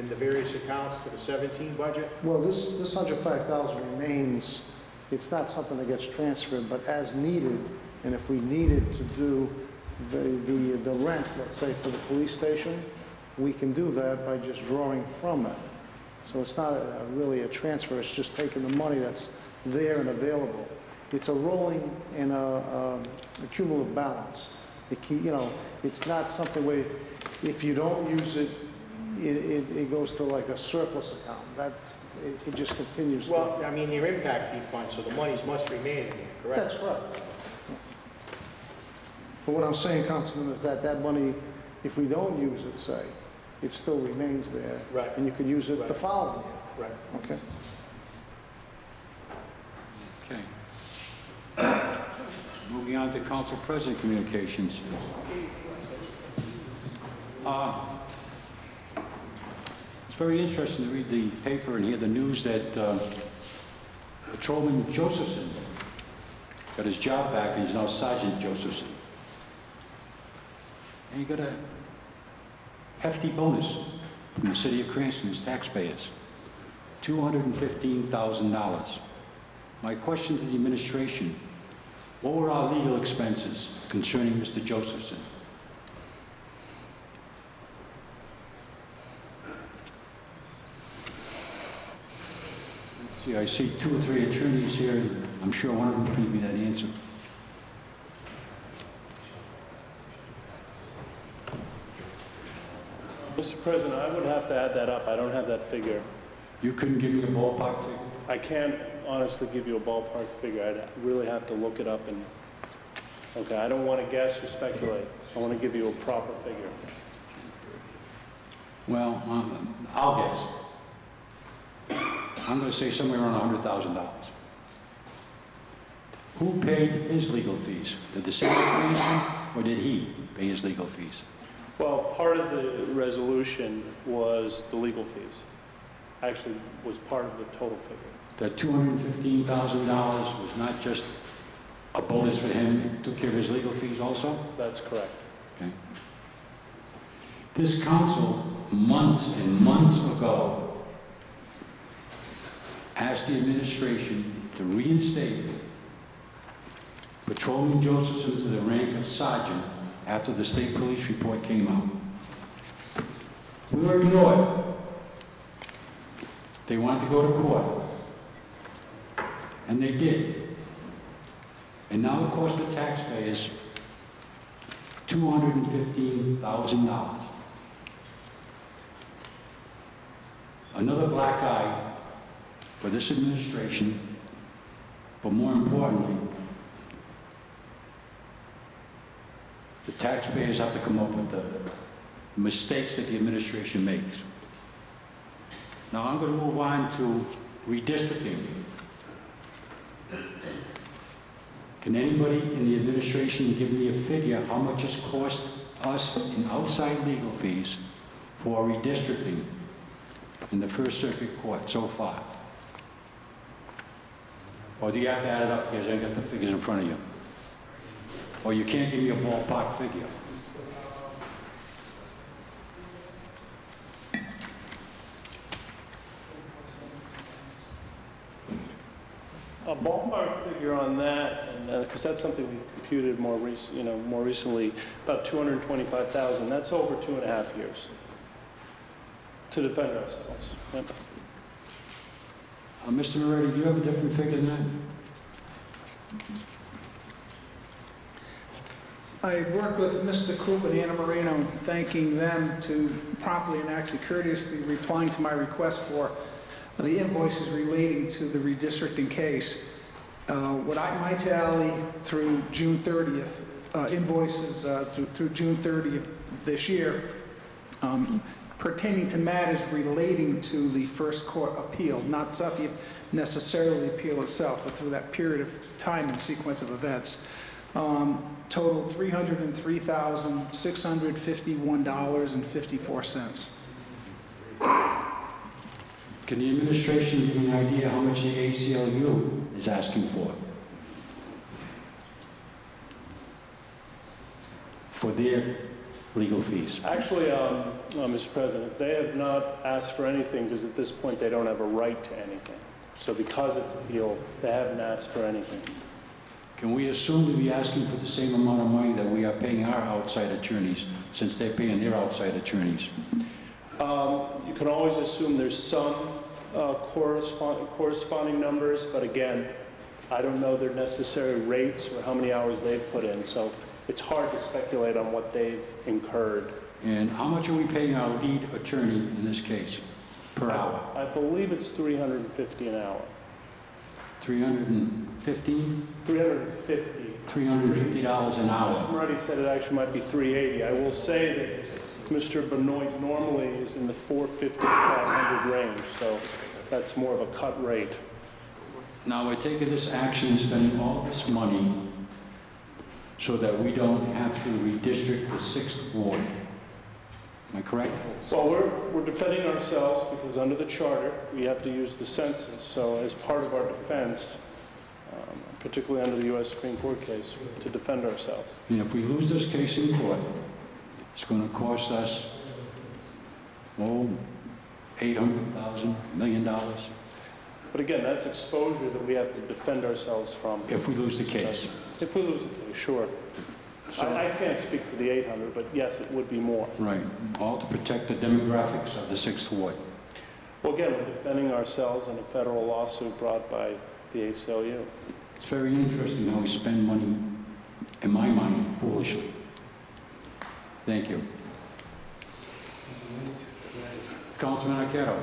in the various accounts to the 17 budget? Well, this, this 105,000 remains, it's not something that gets transferred, but as needed, and if we needed to do the, the, the rent, let's say, for the police station, we can do that by just drawing from it. So it's not a- really a transfer, it's just taking the money that's there and available. It's a rolling and a, um, a cumulative balance. It, you know, it's not something where if you don't use it, it, it, it goes to like a surplus account. That's, it, it just continues. to- Well, I mean, your impact fee fund, so the monies must remain in there, correct? That's correct. But what I'm saying, Councilman, is that that money, if we don't use it, say, it still remains there. Right. And you could use it the Right. following year. Right. Okay. Okay. Moving on to council president communications. Uh, It's very interesting to read the paper and hear the news that uh, Patrolman Josephson got his job back and he's now Sergeant Josephson. And he got a hefty bonus from the city of Cranston's taxpayers, $215,000. My question to the administration, what were our legal expenses concerning Mr. Josephson? See, I see two or three attorneys here, and I'm sure one of them can give me that answer. Mr. President, I would have to add that up. I don't have that figure. You couldn't give me a ballpark figure? I can't honestly give you a ballpark figure. I'd really have to look it up and, okay, I don't want to guess or speculate. I want to give you a proper figure. Well, um, I'll guess. I'm going to say somewhere around $100,000. Who paid his legal fees? Did the city pay Cranston, or did he pay his legal fees? Well, part of the resolution was the legal fees. Actually, was part of the total figure. That $215,000 was not just a bonus for him, it took care of his legal fees also? That's correct. Okay. This council, months and months ago, asked the administration to reinstate Patrolman Josephson to the rank of sergeant after the state police report came out. We were ignored. They wanted to go to court. And they did. And now it costs the taxpayers $215,000. Another black eye for this administration, but more importantly, the taxpayers have to come up with the mistakes that the administration makes. Now, I'm going to move on to redistricting. Can anybody in the administration give me a figure how much it's cost us in outside legal fees for redistricting in the First Circuit Court so far? Or do you have to add it up because I ain't got the figures in front of you? Or you can't give me a ballpark figure? A ballpark figure on that, because uh, that's something we computed more recent, you know, more recently, about 225,000. That's over two and a half years to defend ourselves. Yep. Uh, Mr. Moretti, do you have a different figure than that? I worked with Mr. Coop and Anna Marino, thanking them to promptly and actually courteously replying to my request for the invoices relating to the redistricting case. Uh, What I, my tally through June 30th, uh, invoices uh, through through June 30th this year um, pertaining to matters relating to the first court appeal, not Suffolk necessarily the appeal itself, but through that period of time and sequence of events. Um, Total $303,651.54. Can the administration give me an idea how much the ACLU is asking for? For their legal fees? Actually, um, uh, Mr. President, they have not asked for anything because at this point, they don't have a right to anything. So because it's appeal, they haven't asked for anything. Can we assume to be asking for the same amount of money that we are paying our outside attorneys, since they're paying their outside attorneys? Um, You can always assume there's some uh, correspond- corresponding numbers, but again, I don't know their necessary rates or how many hours they've put in, so it's hard to speculate on what they've incurred. And how much are we paying our lead attorney in this case, per hour? I believe it's 350 an hour. 315? 350. $350 an hour. Mr. Moretti said it actually might be 380. I will say that Mr. Benoit normally is in the 450 to 500 range, so that's more of a cut rate. Now, we're taking this action and spending all this money so that we don't have to redistrict the sixth ward. Am I correct? Well, we're, we're defending ourselves because under the charter, we have to use the census. So as part of our defense, um, particularly under the U.S. Supreme Court case, to defend ourselves. And if we lose this case in court, it's going to cost us, oh, 800,000, million dollars, But again, that's exposure that we have to defend ourselves from. if we lose the case. If we lose the case, sure. So- I, I can't speak to the 800, but yes, it would be more. Right, all to protect the demographics of the sixth ward. Well, again, we're defending ourselves in a federal lawsuit brought by the ACLU. It's very interesting how we spend money, in my mind, foolishly. Thank you. Councilman Archetto.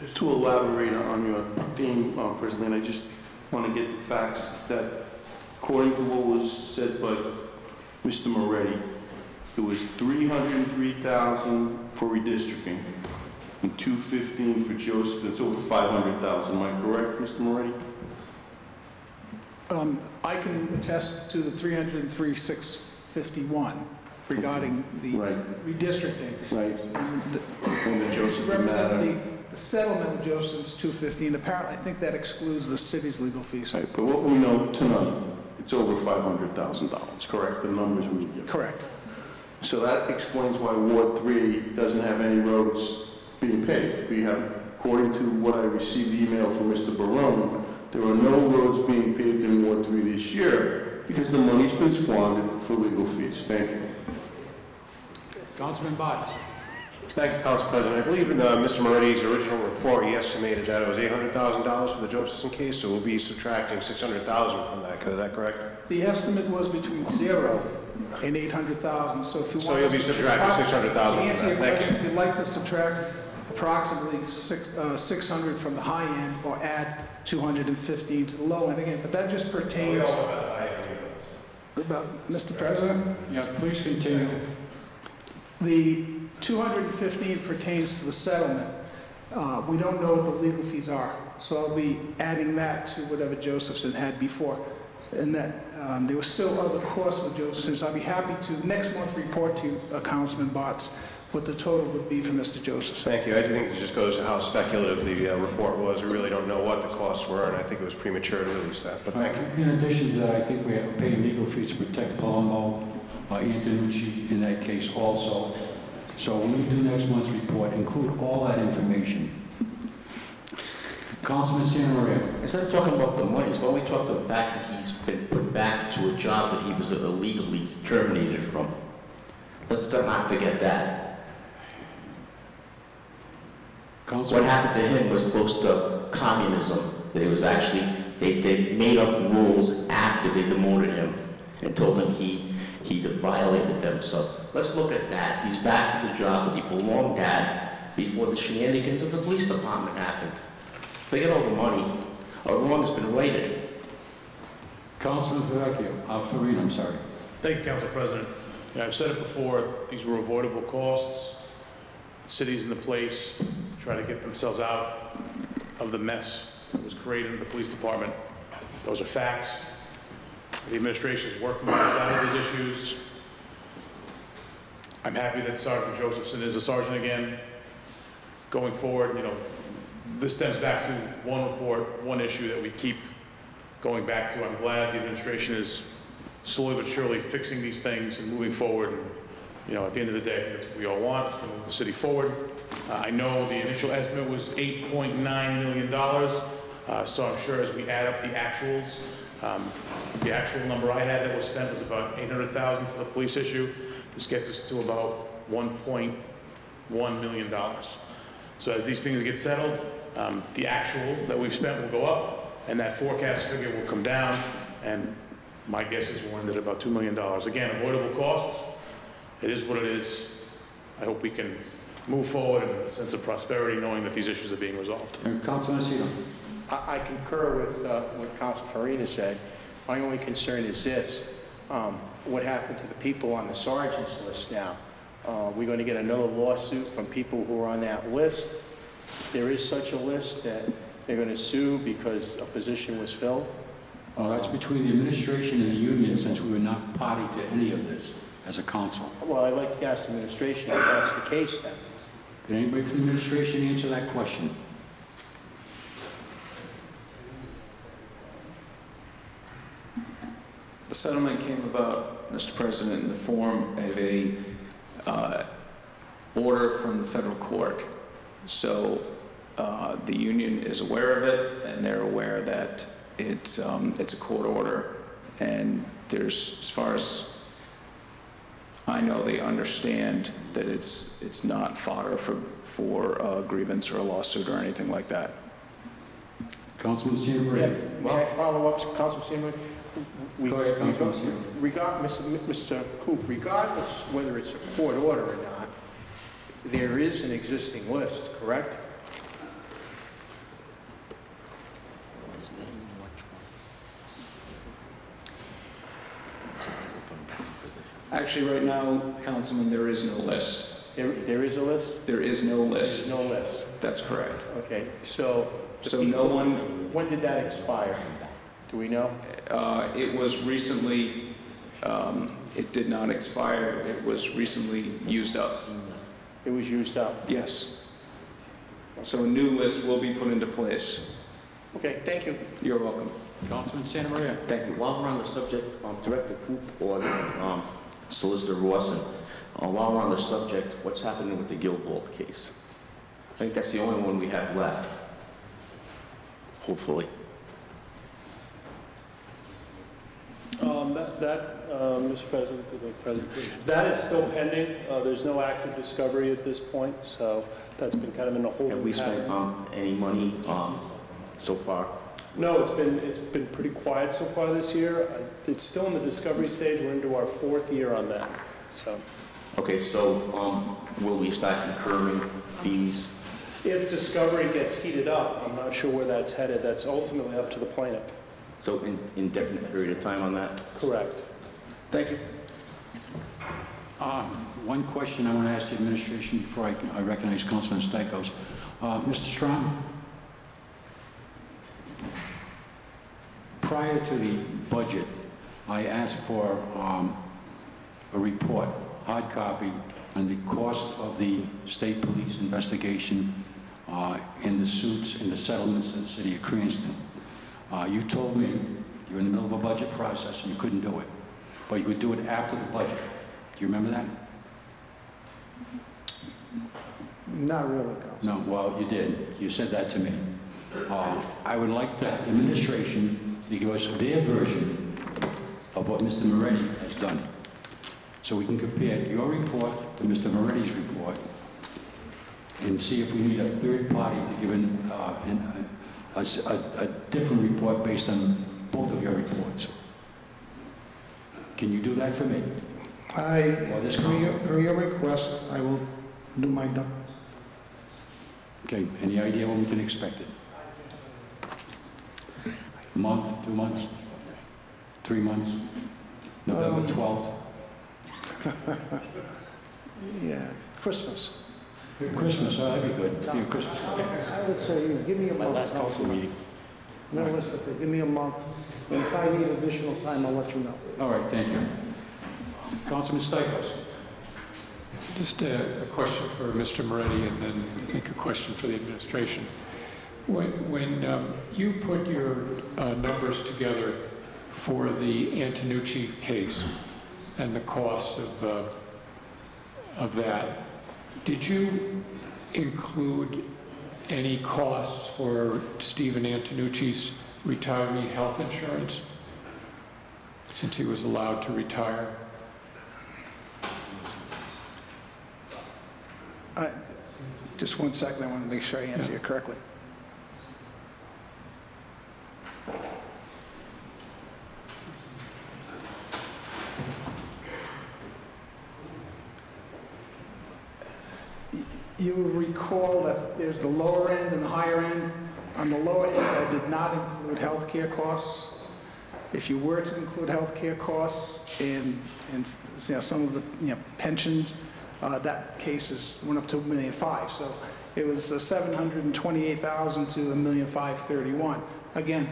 Just to elaborate on your theme, uh, President, I just want to get the facts that according to what was said by Mr. Moretti, it was 303,000 for redistricting and 215 for Joseph. That's over 500,000. Am I correct, Mr. Moretti? Um, I can attest to the 303,651 regarding the redistricting. Right. And And the Joseph the the settlement of Joseph's 215, apparently, I think that excludes the city's legal fees. Right, but what we know tonight, it's over $500,000, correct? The numbers we get. Correct. So that explains why Ward 3 doesn't have any roads being paved. We have, according to what I received email from Mr. Barone, there are no roads being paved in Ward 3 this year because the money's been squandered for legal fees. Thank you. Councilman Botts. Thank you, Council President. I believe in uh, Mr. Moretti's original report, he estimated that it was $800,000 for the Josephson case, so we'll be subtracting 600,000 from that, is that correct? The estimate was between zero and 800,000, so if you want... So you'll be to subtracting subtract- 600,000 To from answer that. your Thank question, you. if you'd like to subtract approximately six- uh, 600 from the high end or add 215 to the low end, again, but that just pertains... About, Mr. President? Yeah, please continue. The 215 pertains to the settlement. Uh, We don't know what the legal fees are, so I'll be adding that to whatever Josephson had before. And that, um, there were still other costs with Josephson, so I'll be happy to, next month, report to you, uh, Councilman Botts, what the total would be for Mr. Josephson. Thank you. I think it just goes to how speculative the uh, report was. We really don't know what the costs were, and I think it was premature to release that, but thank you. In addition to that, I think we are paying legal fees to protect Palombo, uh, Antonucci in that case also. So when you do next month's report, include all that information. Councilman Santa Maria. Instead of talking about the monies, why don't we talk the fact that he's been put back to a job that he was illegally terminated from? Let's not forget that. What happened to him was close to communism, that it was actually, they, they made up rules after they demoted him and told him he, he he violated them. So let's look at that. He's back to the job that he belonged at before the shenanigans of the police department happened. Forget all the money. A wrong has been righted. Councilman Favicchio, uh, Farina, I'm sorry. Thank you, Council President. You know, I've said it before, these were avoidable costs. Cities in the place try to get themselves out of the mess that was created in the police department. Those are facts. The administration is working on out of these issues. I'm happy that Sergeant Josephson is a sergeant again. Going forward, you know, this stems back to one report, one issue that we keep going back to. I'm glad the administration is slowly but surely fixing these things and moving forward. And, You know, at the end of the day, that's what we all want, is to move the city forward. Uh, I know the initial estimate was $8.9 million, uh, so I'm sure as we add up the actuals, um, the actual number I had that was spent was about 800,000 for the police issue. This gets us to about 1.1 million dollars. So as these things get settled, um, the actual that we've spent will go up, and that forecast figure will come down, and my guess is we'll end at about $2 million. Again, avoidable costs, it is what it is. I hope we can move forward in a sense of prosperity, knowing that these issues are being resolved. And Councilman. I I concur with uh, what Council Farina said. My only concern is this, um, what happened to the people on the sergeant's list now? Uh, We're going to get another lawsuit from people who are on that list. If there is such a list that they're going to sue because a position was filled. Oh, that's between the administration and the union, since we were not party to any of this as a council. Well, I'd like to ask the administration if that's the case then. Can anybody from the administration answer that question? Settlement came about, Mr. President, in the form of a uh, order from the federal court. So uh, the union is aware of it, and they're aware that it's, um, it's a court order. And there's, as far as I know, they understand that it's, it's not fodder for, for a grievance or a lawsuit or anything like that. Councilman Santa Maria. May I follow up, Council Seaman? We- Go ahead, Councilman Seaman. Regard, Mr. Mr. Coop, regardless whether it's a court order or not, there is an existing list, correct? Actually, right now, Councilman, there is no list. There, there is a list? There is no list. There's no list. That's correct. Okay, so. the So no one- When did that expire? Do we know? Uh, It was recently, um, it did not expire, it was recently used up. It was used up? Yes. So a new list will be put into place. Okay, thank you. You're welcome. Councilman Santa Maria. Thank you. While we're on the subject, um, Director Coop or um, Solicitor Rawson, uh, while we're on the subject, what's happening with the Gilbold case? I think that's the only one we have left, hopefully. Um, That, that, uh, Mr. President, that is still pending. Uh, There's no active discovery at this point, so that's been kind of in a Have holding we spent um, any money um, so far? No, it's been, it's been pretty quiet so far this year. It's still in the discovery stage. We're into our fourth year on that, so. Okay, so um, will we start incurring fees? If discovery gets heated up, I'm not sure where that's headed. That's ultimately up to the plaintiff. So in indefinite period of time on that? Correct. Thank you. Uh, One question I want to ask the administration before I I recognize Councilman Stycos. Uh, Mr. Strong? Prior to the budget, I asked for um, a report, hard copy, on the cost of the state police investigation uh, in the suits and the settlements in the city of Cranston. Uh, You told me you're in the middle of a budget process and you couldn't do it, but you would do it after the budget. Do you remember that? Not really, Council. No, well, you did. You said that to me. Uh, I would like the administration to give us their version of what Mr. Moretti has done, so we can compare your report to Mr. Moretti's report and see if we need a third party to give an, uh, in, a, a- a different report based on both of your reports. Can you do that for me? I, per your, per your request, I will do my dump. Okay, any idea when we can expect it? A month, two months? Three months? November Um, 12th? Yeah, Christmas. Christmas, oh, that'd be good. Yeah, Christmas. I would say, give me a month. My last council meeting. Realistically, give me a month, and if I need additional time, I'll let you know. All right, thank you. Councilman Stycos? Just a, a question for Mr. Moretti and then I think a question for the administration. When, when um, you put your uh, numbers together for the Antonucci case and the cost of, uh, of that, did you include any costs for Stephen Antonucci's retiree health insurance? Since he was allowed to retire? Uh, Just one second, I want to make sure I answer you correctly. You will recall that there's the lower end and the higher end. On the lower end, I did not include healthcare costs. If you were to include healthcare costs and, and, you know, some of the, you know, pensions, uh, that case is, went up to a million five. So it was uh, 728,000 to a million five thirty-one. Again,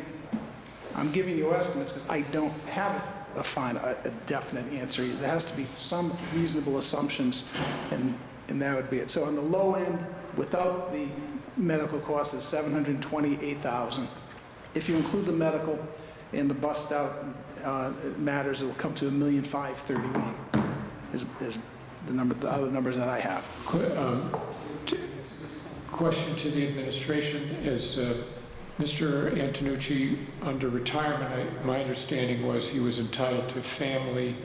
I'm giving you estimates because I don't have a fine, a a definite answer. There has to be some reasonable assumptions, and, and that would be it. So on the low end, without the medical costs, is 728,000. If you include the medical and the bust-out uh, matters, it will come to a million five thirty-one, is, is the number, the other numbers that I have. Um, Question to the administration is, uh, Mr. Antonucci, under retirement, I- my understanding was he was entitled to family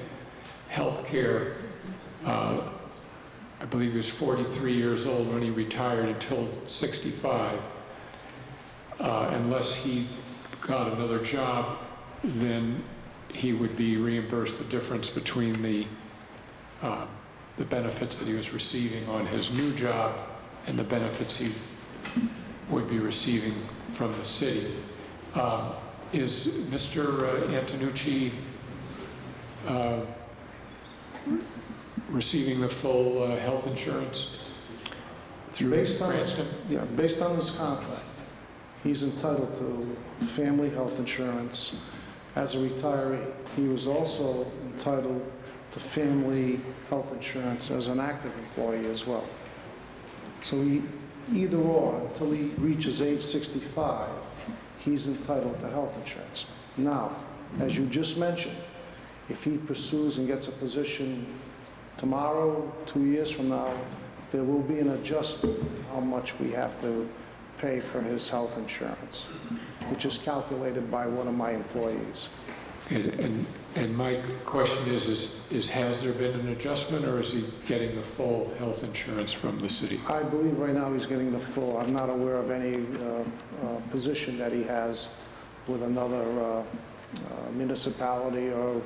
health care. Uh, I believe he was 43 years old when he retired until 65. Uh, Unless he got another job, then he would be reimbursed the difference between the uh, the benefits that he was receiving on his new job and the benefits he would be receiving from the city. Um, Is Mr. Antonucci uh, receiving the full uh, health insurance through Based on, Cranston? yeah, based on his contract, he's entitled to family health insurance as a retiree. He was also entitled to family health insurance as an active employee as well. So he, either or, until he reaches age 65, he's entitled to health insurance. Now, as you just mentioned, if he pursues and gets a position tomorrow, two years from now, there will be an adjustment how much we have to pay for his health insurance, which is calculated by one of my employees. And, and- and my question is, is, is has there been an adjustment or is he getting the full health insurance from the city? I believe right now he's getting the full, I'm not aware of any uh, uh, position that he has with another uh, uh, municipality or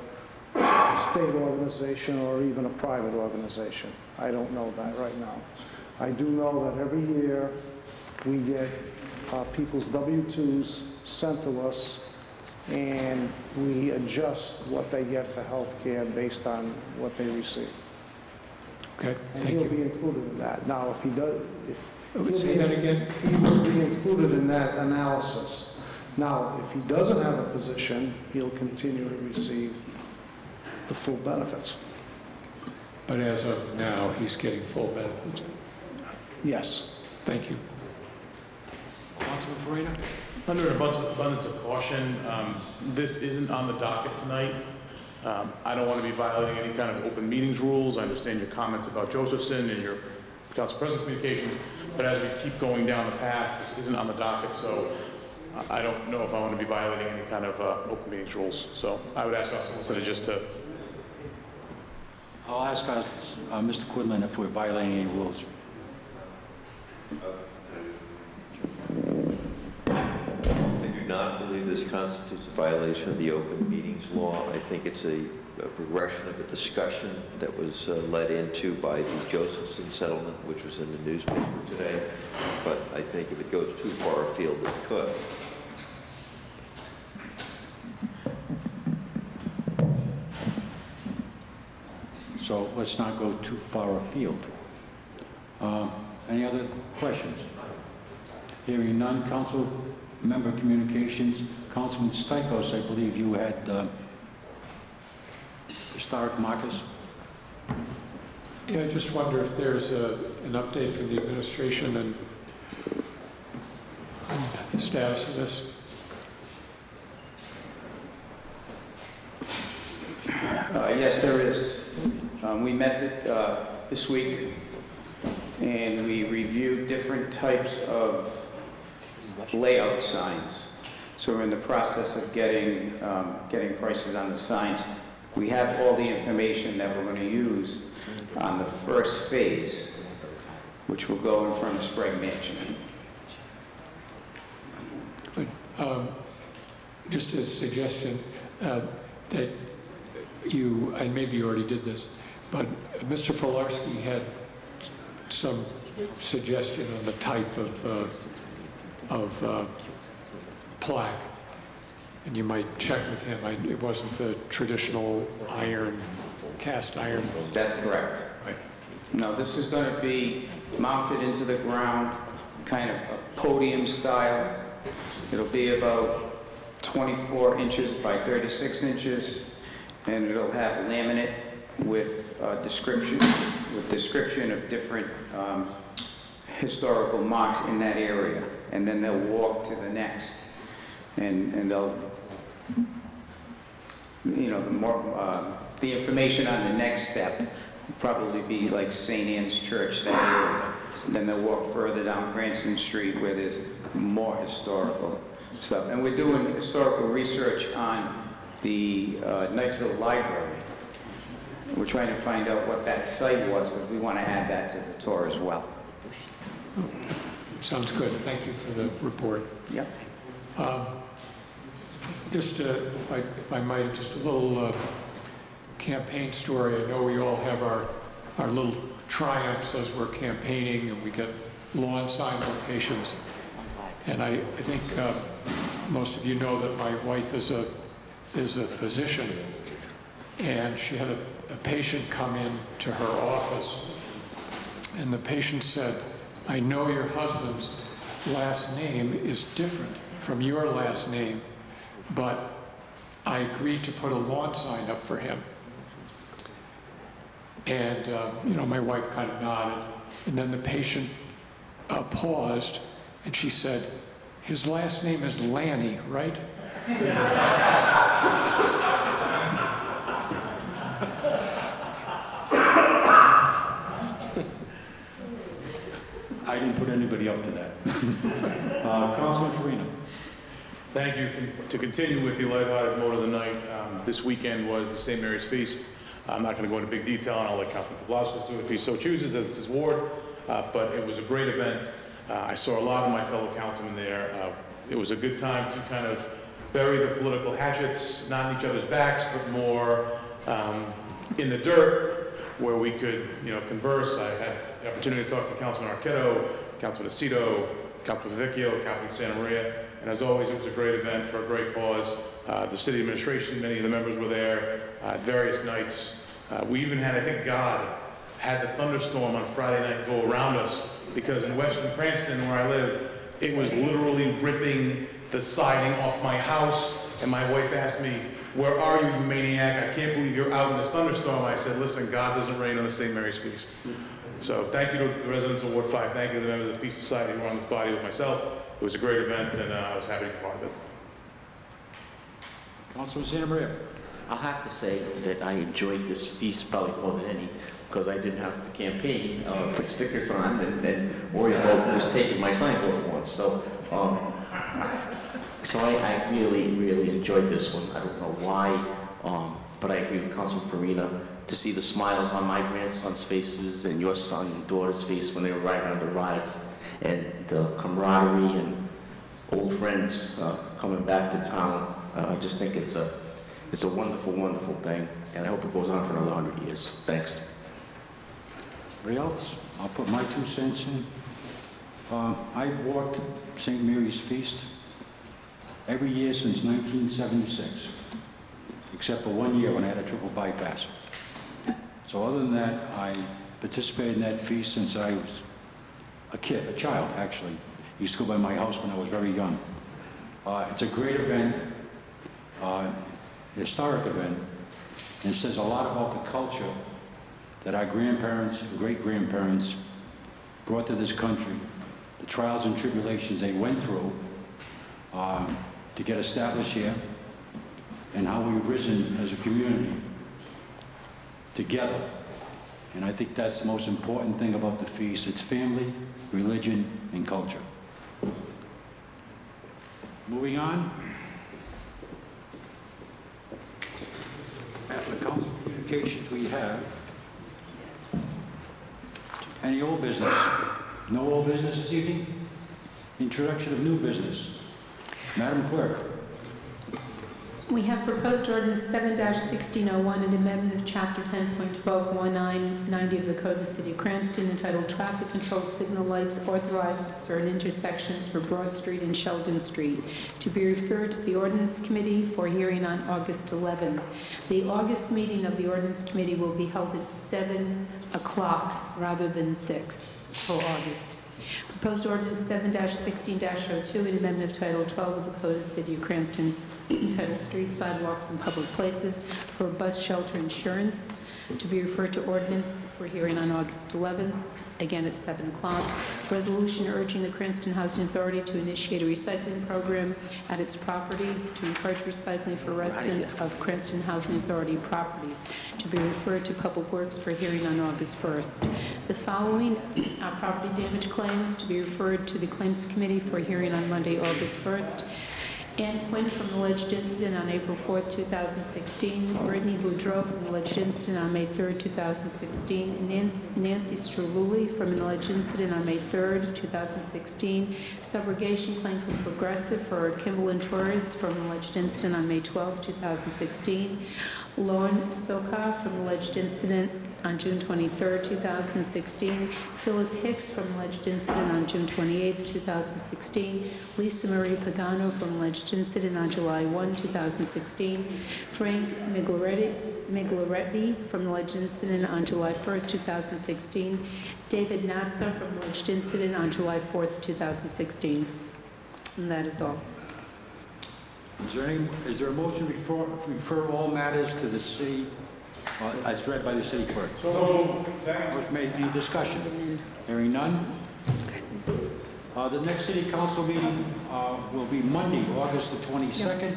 state organization or even a private organization. I don't know that right now. I do know that every year we get uh, people's W-2s sent to us and we adjust what they get for health care based on what they receive. Okay, And thank he'll you. be included in that. Now, if he does, if. he'll Say that again? He will be included in that analysis. Now, if he doesn't have a position, he'll continue to receive the full benefits. But as of now, he's getting full benefits. Yes. Thank you. Councilman Farina? Under an abundance abundance of caution, um, this isn't on the docket tonight. Um, I don't want to be violating any kind of open meetings rules. I understand your comments about Josephson and your council president communications, but as we keep going down the path, this isn't on the docket, so I I don't know if I want to be violating any kind of uh, open meetings rules. So I would ask our solicitor just to I'll ask uh, uh, Mr. Quinlan if we're violating any rules. I do not believe this constitutes a violation of the open meetings law. I think it's a a progression of a discussion that was uh, led into by the Josephson settlement, which was in the newspaper today. But I think if it goes too far afield, it could. So let's not go too far afield. Uh, Any other questions? Hearing none, council member communications. Councilman Stycos, I believe you had uh, historic markers. Yeah, I just wonder if there's a, an update from the administration and and the status of this. Uh, Yes, there is. Um, We met uh, this week, and we reviewed different types of layout signs. So we're in the process of getting, um, getting prices on the signs. We have all the information that we're going to use on the first phase, which will go in front of Sprague Mansion. Um, Just a suggestion uh, that you, and maybe you already did this, but Mr. Filarski had some suggestion on the type of, uh, of uh, plaque, and you might check with him. I- It wasn't the traditional iron, cast iron. That's correct. Right. No, this is going to be mounted into the ground, kind of a podium style. It'll be about 24 inches by 36 inches, and it'll have laminate with uh, description, with description of different um, historical marks in that area. And then they'll walk to the next, and, and they'll, you know, the more, uh, the information on the next step probably be like St. Anne's Church, that area. Then they'll walk further down Cranston Street where there's more historical stuff. And we're doing historical research on the uh, Knightsville Library. We're trying to find out what that site was, because we want to add that to the tour as well. Sounds good. Thank you for the report. Yep. Um, Just, uh, if I if I might, just a little uh, campaign story. I know we all have our, our little triumphs as we're campaigning, and we get lawn sign locations. And I, I think uh, most of you know that my wife is a, is a physician, and she had a, a patient come in to her office, and the patient said, I know your husband's last name is different from your last name, but I agreed to put a lawn sign up for him. And, uh, you know, my wife kind of nodded. And then the patient uh, paused and she said, His last name is Lanni, right? I didn't put anybody up to that. Uh, Councilman Farina. Thank you. To continue with the lighthearted mode of the night, um, this weekend was the St. Mary's Feast. I'm not going to go into big detail, and I'll let Councilman Paplauskas do it if he so chooses, as his ward, Uh, but it was a great event. Uh, I saw a lot of my fellow councilmen there. Uh, It was a good time to kind of bury the political hatchets, not in each other's backs, but more um, in the dirt, where we could, you know, converse. I had the opportunity to talk to Councilman Archetto, Councilman Aceto, Councilman Vecchio, Councilman Santa Maria, and as always, it was a great event for a great cause. Uh, The city administration, many of the members were there, uh, various nights. Uh, We even had, I think God had the thunderstorm on Friday night go around us, because in western Cranston, where I live, it was literally ripping the siding off my house, and my wife asked me, where are you, you maniac? I can't believe you're out in this thunderstorm. I said, listen, God doesn't rain on the St. Mary's Feast. So thank you to the residents of Ward 5. Thank you to the members of the Feast Society who were on this body with myself. It was a great event, and uh, I was happy to be part of it. Councilman Santa Maria. I'll have to say that I enjoyed this feast probably more than any, because I didn't have to campaign, uh, put stickers on, and, and worry about who was taking my signs off once. So, um, so I, I really, really enjoyed this one. I don't know why, um, but I agree with Councilman Farina to see the smiles on my grandson's faces and your son and daughter's face when they were riding on the rides, and the camaraderie and old friends uh, coming back to town. Uh, I just think it's a, it's a wonderful, wonderful thing, and I hope it goes on for another 100 years. Thanks. Anybody else? I'll put my two cents in. Uh, I've walked St. Mary's Feast every year since 1976, except for one year when I had a triple bypass. So other than that, I participated in that feast since I was a kid, a child, actually. Used to go by my house when I was very young. Uh, It's a great event, uh, historic event, and it says a lot about the culture that our grandparents and great-grandparents brought to this country, the trials and tribulations they went through um, to get established here, and how we've risen as a community together. And I think that's the most important thing about the feast. It's family, religion, and culture. Moving on. After council communications, we have any old business? No old business this evening? Introduction of new business. Madam Clerk. We have proposed ordinance 7-1601, an amendment of Chapter 10.121990 of the Code of the City of Cranston entitled Traffic Control Signal Lights Authorized at Certain Intersections for Broad Street and Sheldon Street, to be referred to the Ordinance Committee for hearing on August 11th. The August meeting of the Ordinance Committee will be held at 7 o'clock rather than 6 for August. Proposed ordinance 7-16-02, an amendment of Title 12 of the Code of the City of Cranston entitled Street Sidewalks and Public Places for Bus Shelter Insurance, to be referred to ordinance for hearing on August 11th, again at 7 o'clock. Resolution urging the Cranston Housing Authority to initiate a recycling program at its properties to encourage recycling for residents of Cranston Housing Authority properties, to be referred to Public Works for hearing on August 1st. The following are property damage claims to be referred to the Claims Committee for hearing on Monday, August 1st. Ann Quinn from the alleged incident on April 4th, 2016. Brittany Boudreau from the alleged incident on May 3rd, 2016. Nan- Nancy Strululi from an alleged incident on May 3rd, 2016. Subrogation claim from Progressive for Kimberlin Torres from an alleged incident on May 12th, 2016. Lauren Soka from alleged incident on June 23, 2016. Phyllis Hicks from alleged incident on June 28, 2016. Lisa Marie Pagano from alleged incident on July 1, 2016. Frank Migleretti from alleged incident on July 1, 2016. David Nassa from alleged incident on July 4, 2016. And that is all. Is there any, is there a motion to refer, refer all matters to the city, uh, as read by the city clerk? Motion made, any discussion? Hearing none? Uh, The next city council meeting uh, will be Monday, August the 22nd.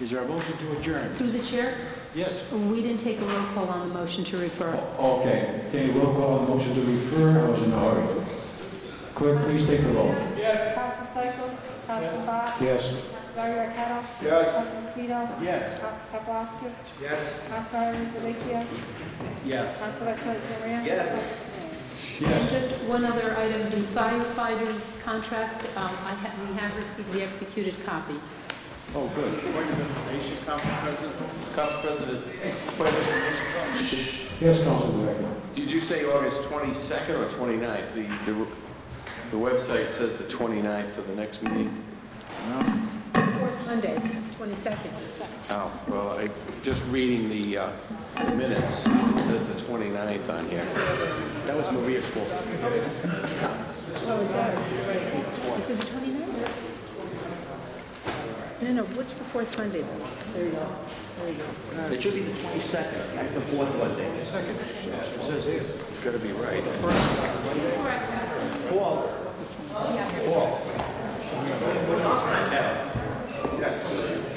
Is there a motion to adjourn? Through the chair, Yes. we didn't take a roll call on the motion to refer. Okay, take a roll call on the motion to refer, I was in a hurry. Clerk, please take the roll. Yes. Council Stycos? Council Botts? Yes. Council Garriott Yes. Council Lucido? Yes. Council Paplauskas? Yes. Council Delakia? Yes. Council Vice President Ram? Yes. And just one other item, the firefighters contract, um, I have, we have received the executed copy. Oh, good. Council President. Council President. Yes, Council Director. Did you say August 22nd or 29th? The, the, the website says the 29th for the next meeting. Fourth Monday, 22nd. Oh, well, I, just reading the, uh, the minutes, it says the 29th on here. That was Maria's fault. Oh, it does, you're right. Is it the 29th? No, no, what's the fourth Monday? There you go, there you go. It should be the 22nd. That's the fourth Monday. Second. It says here. It's got to be right. Paul. Paul. Yes.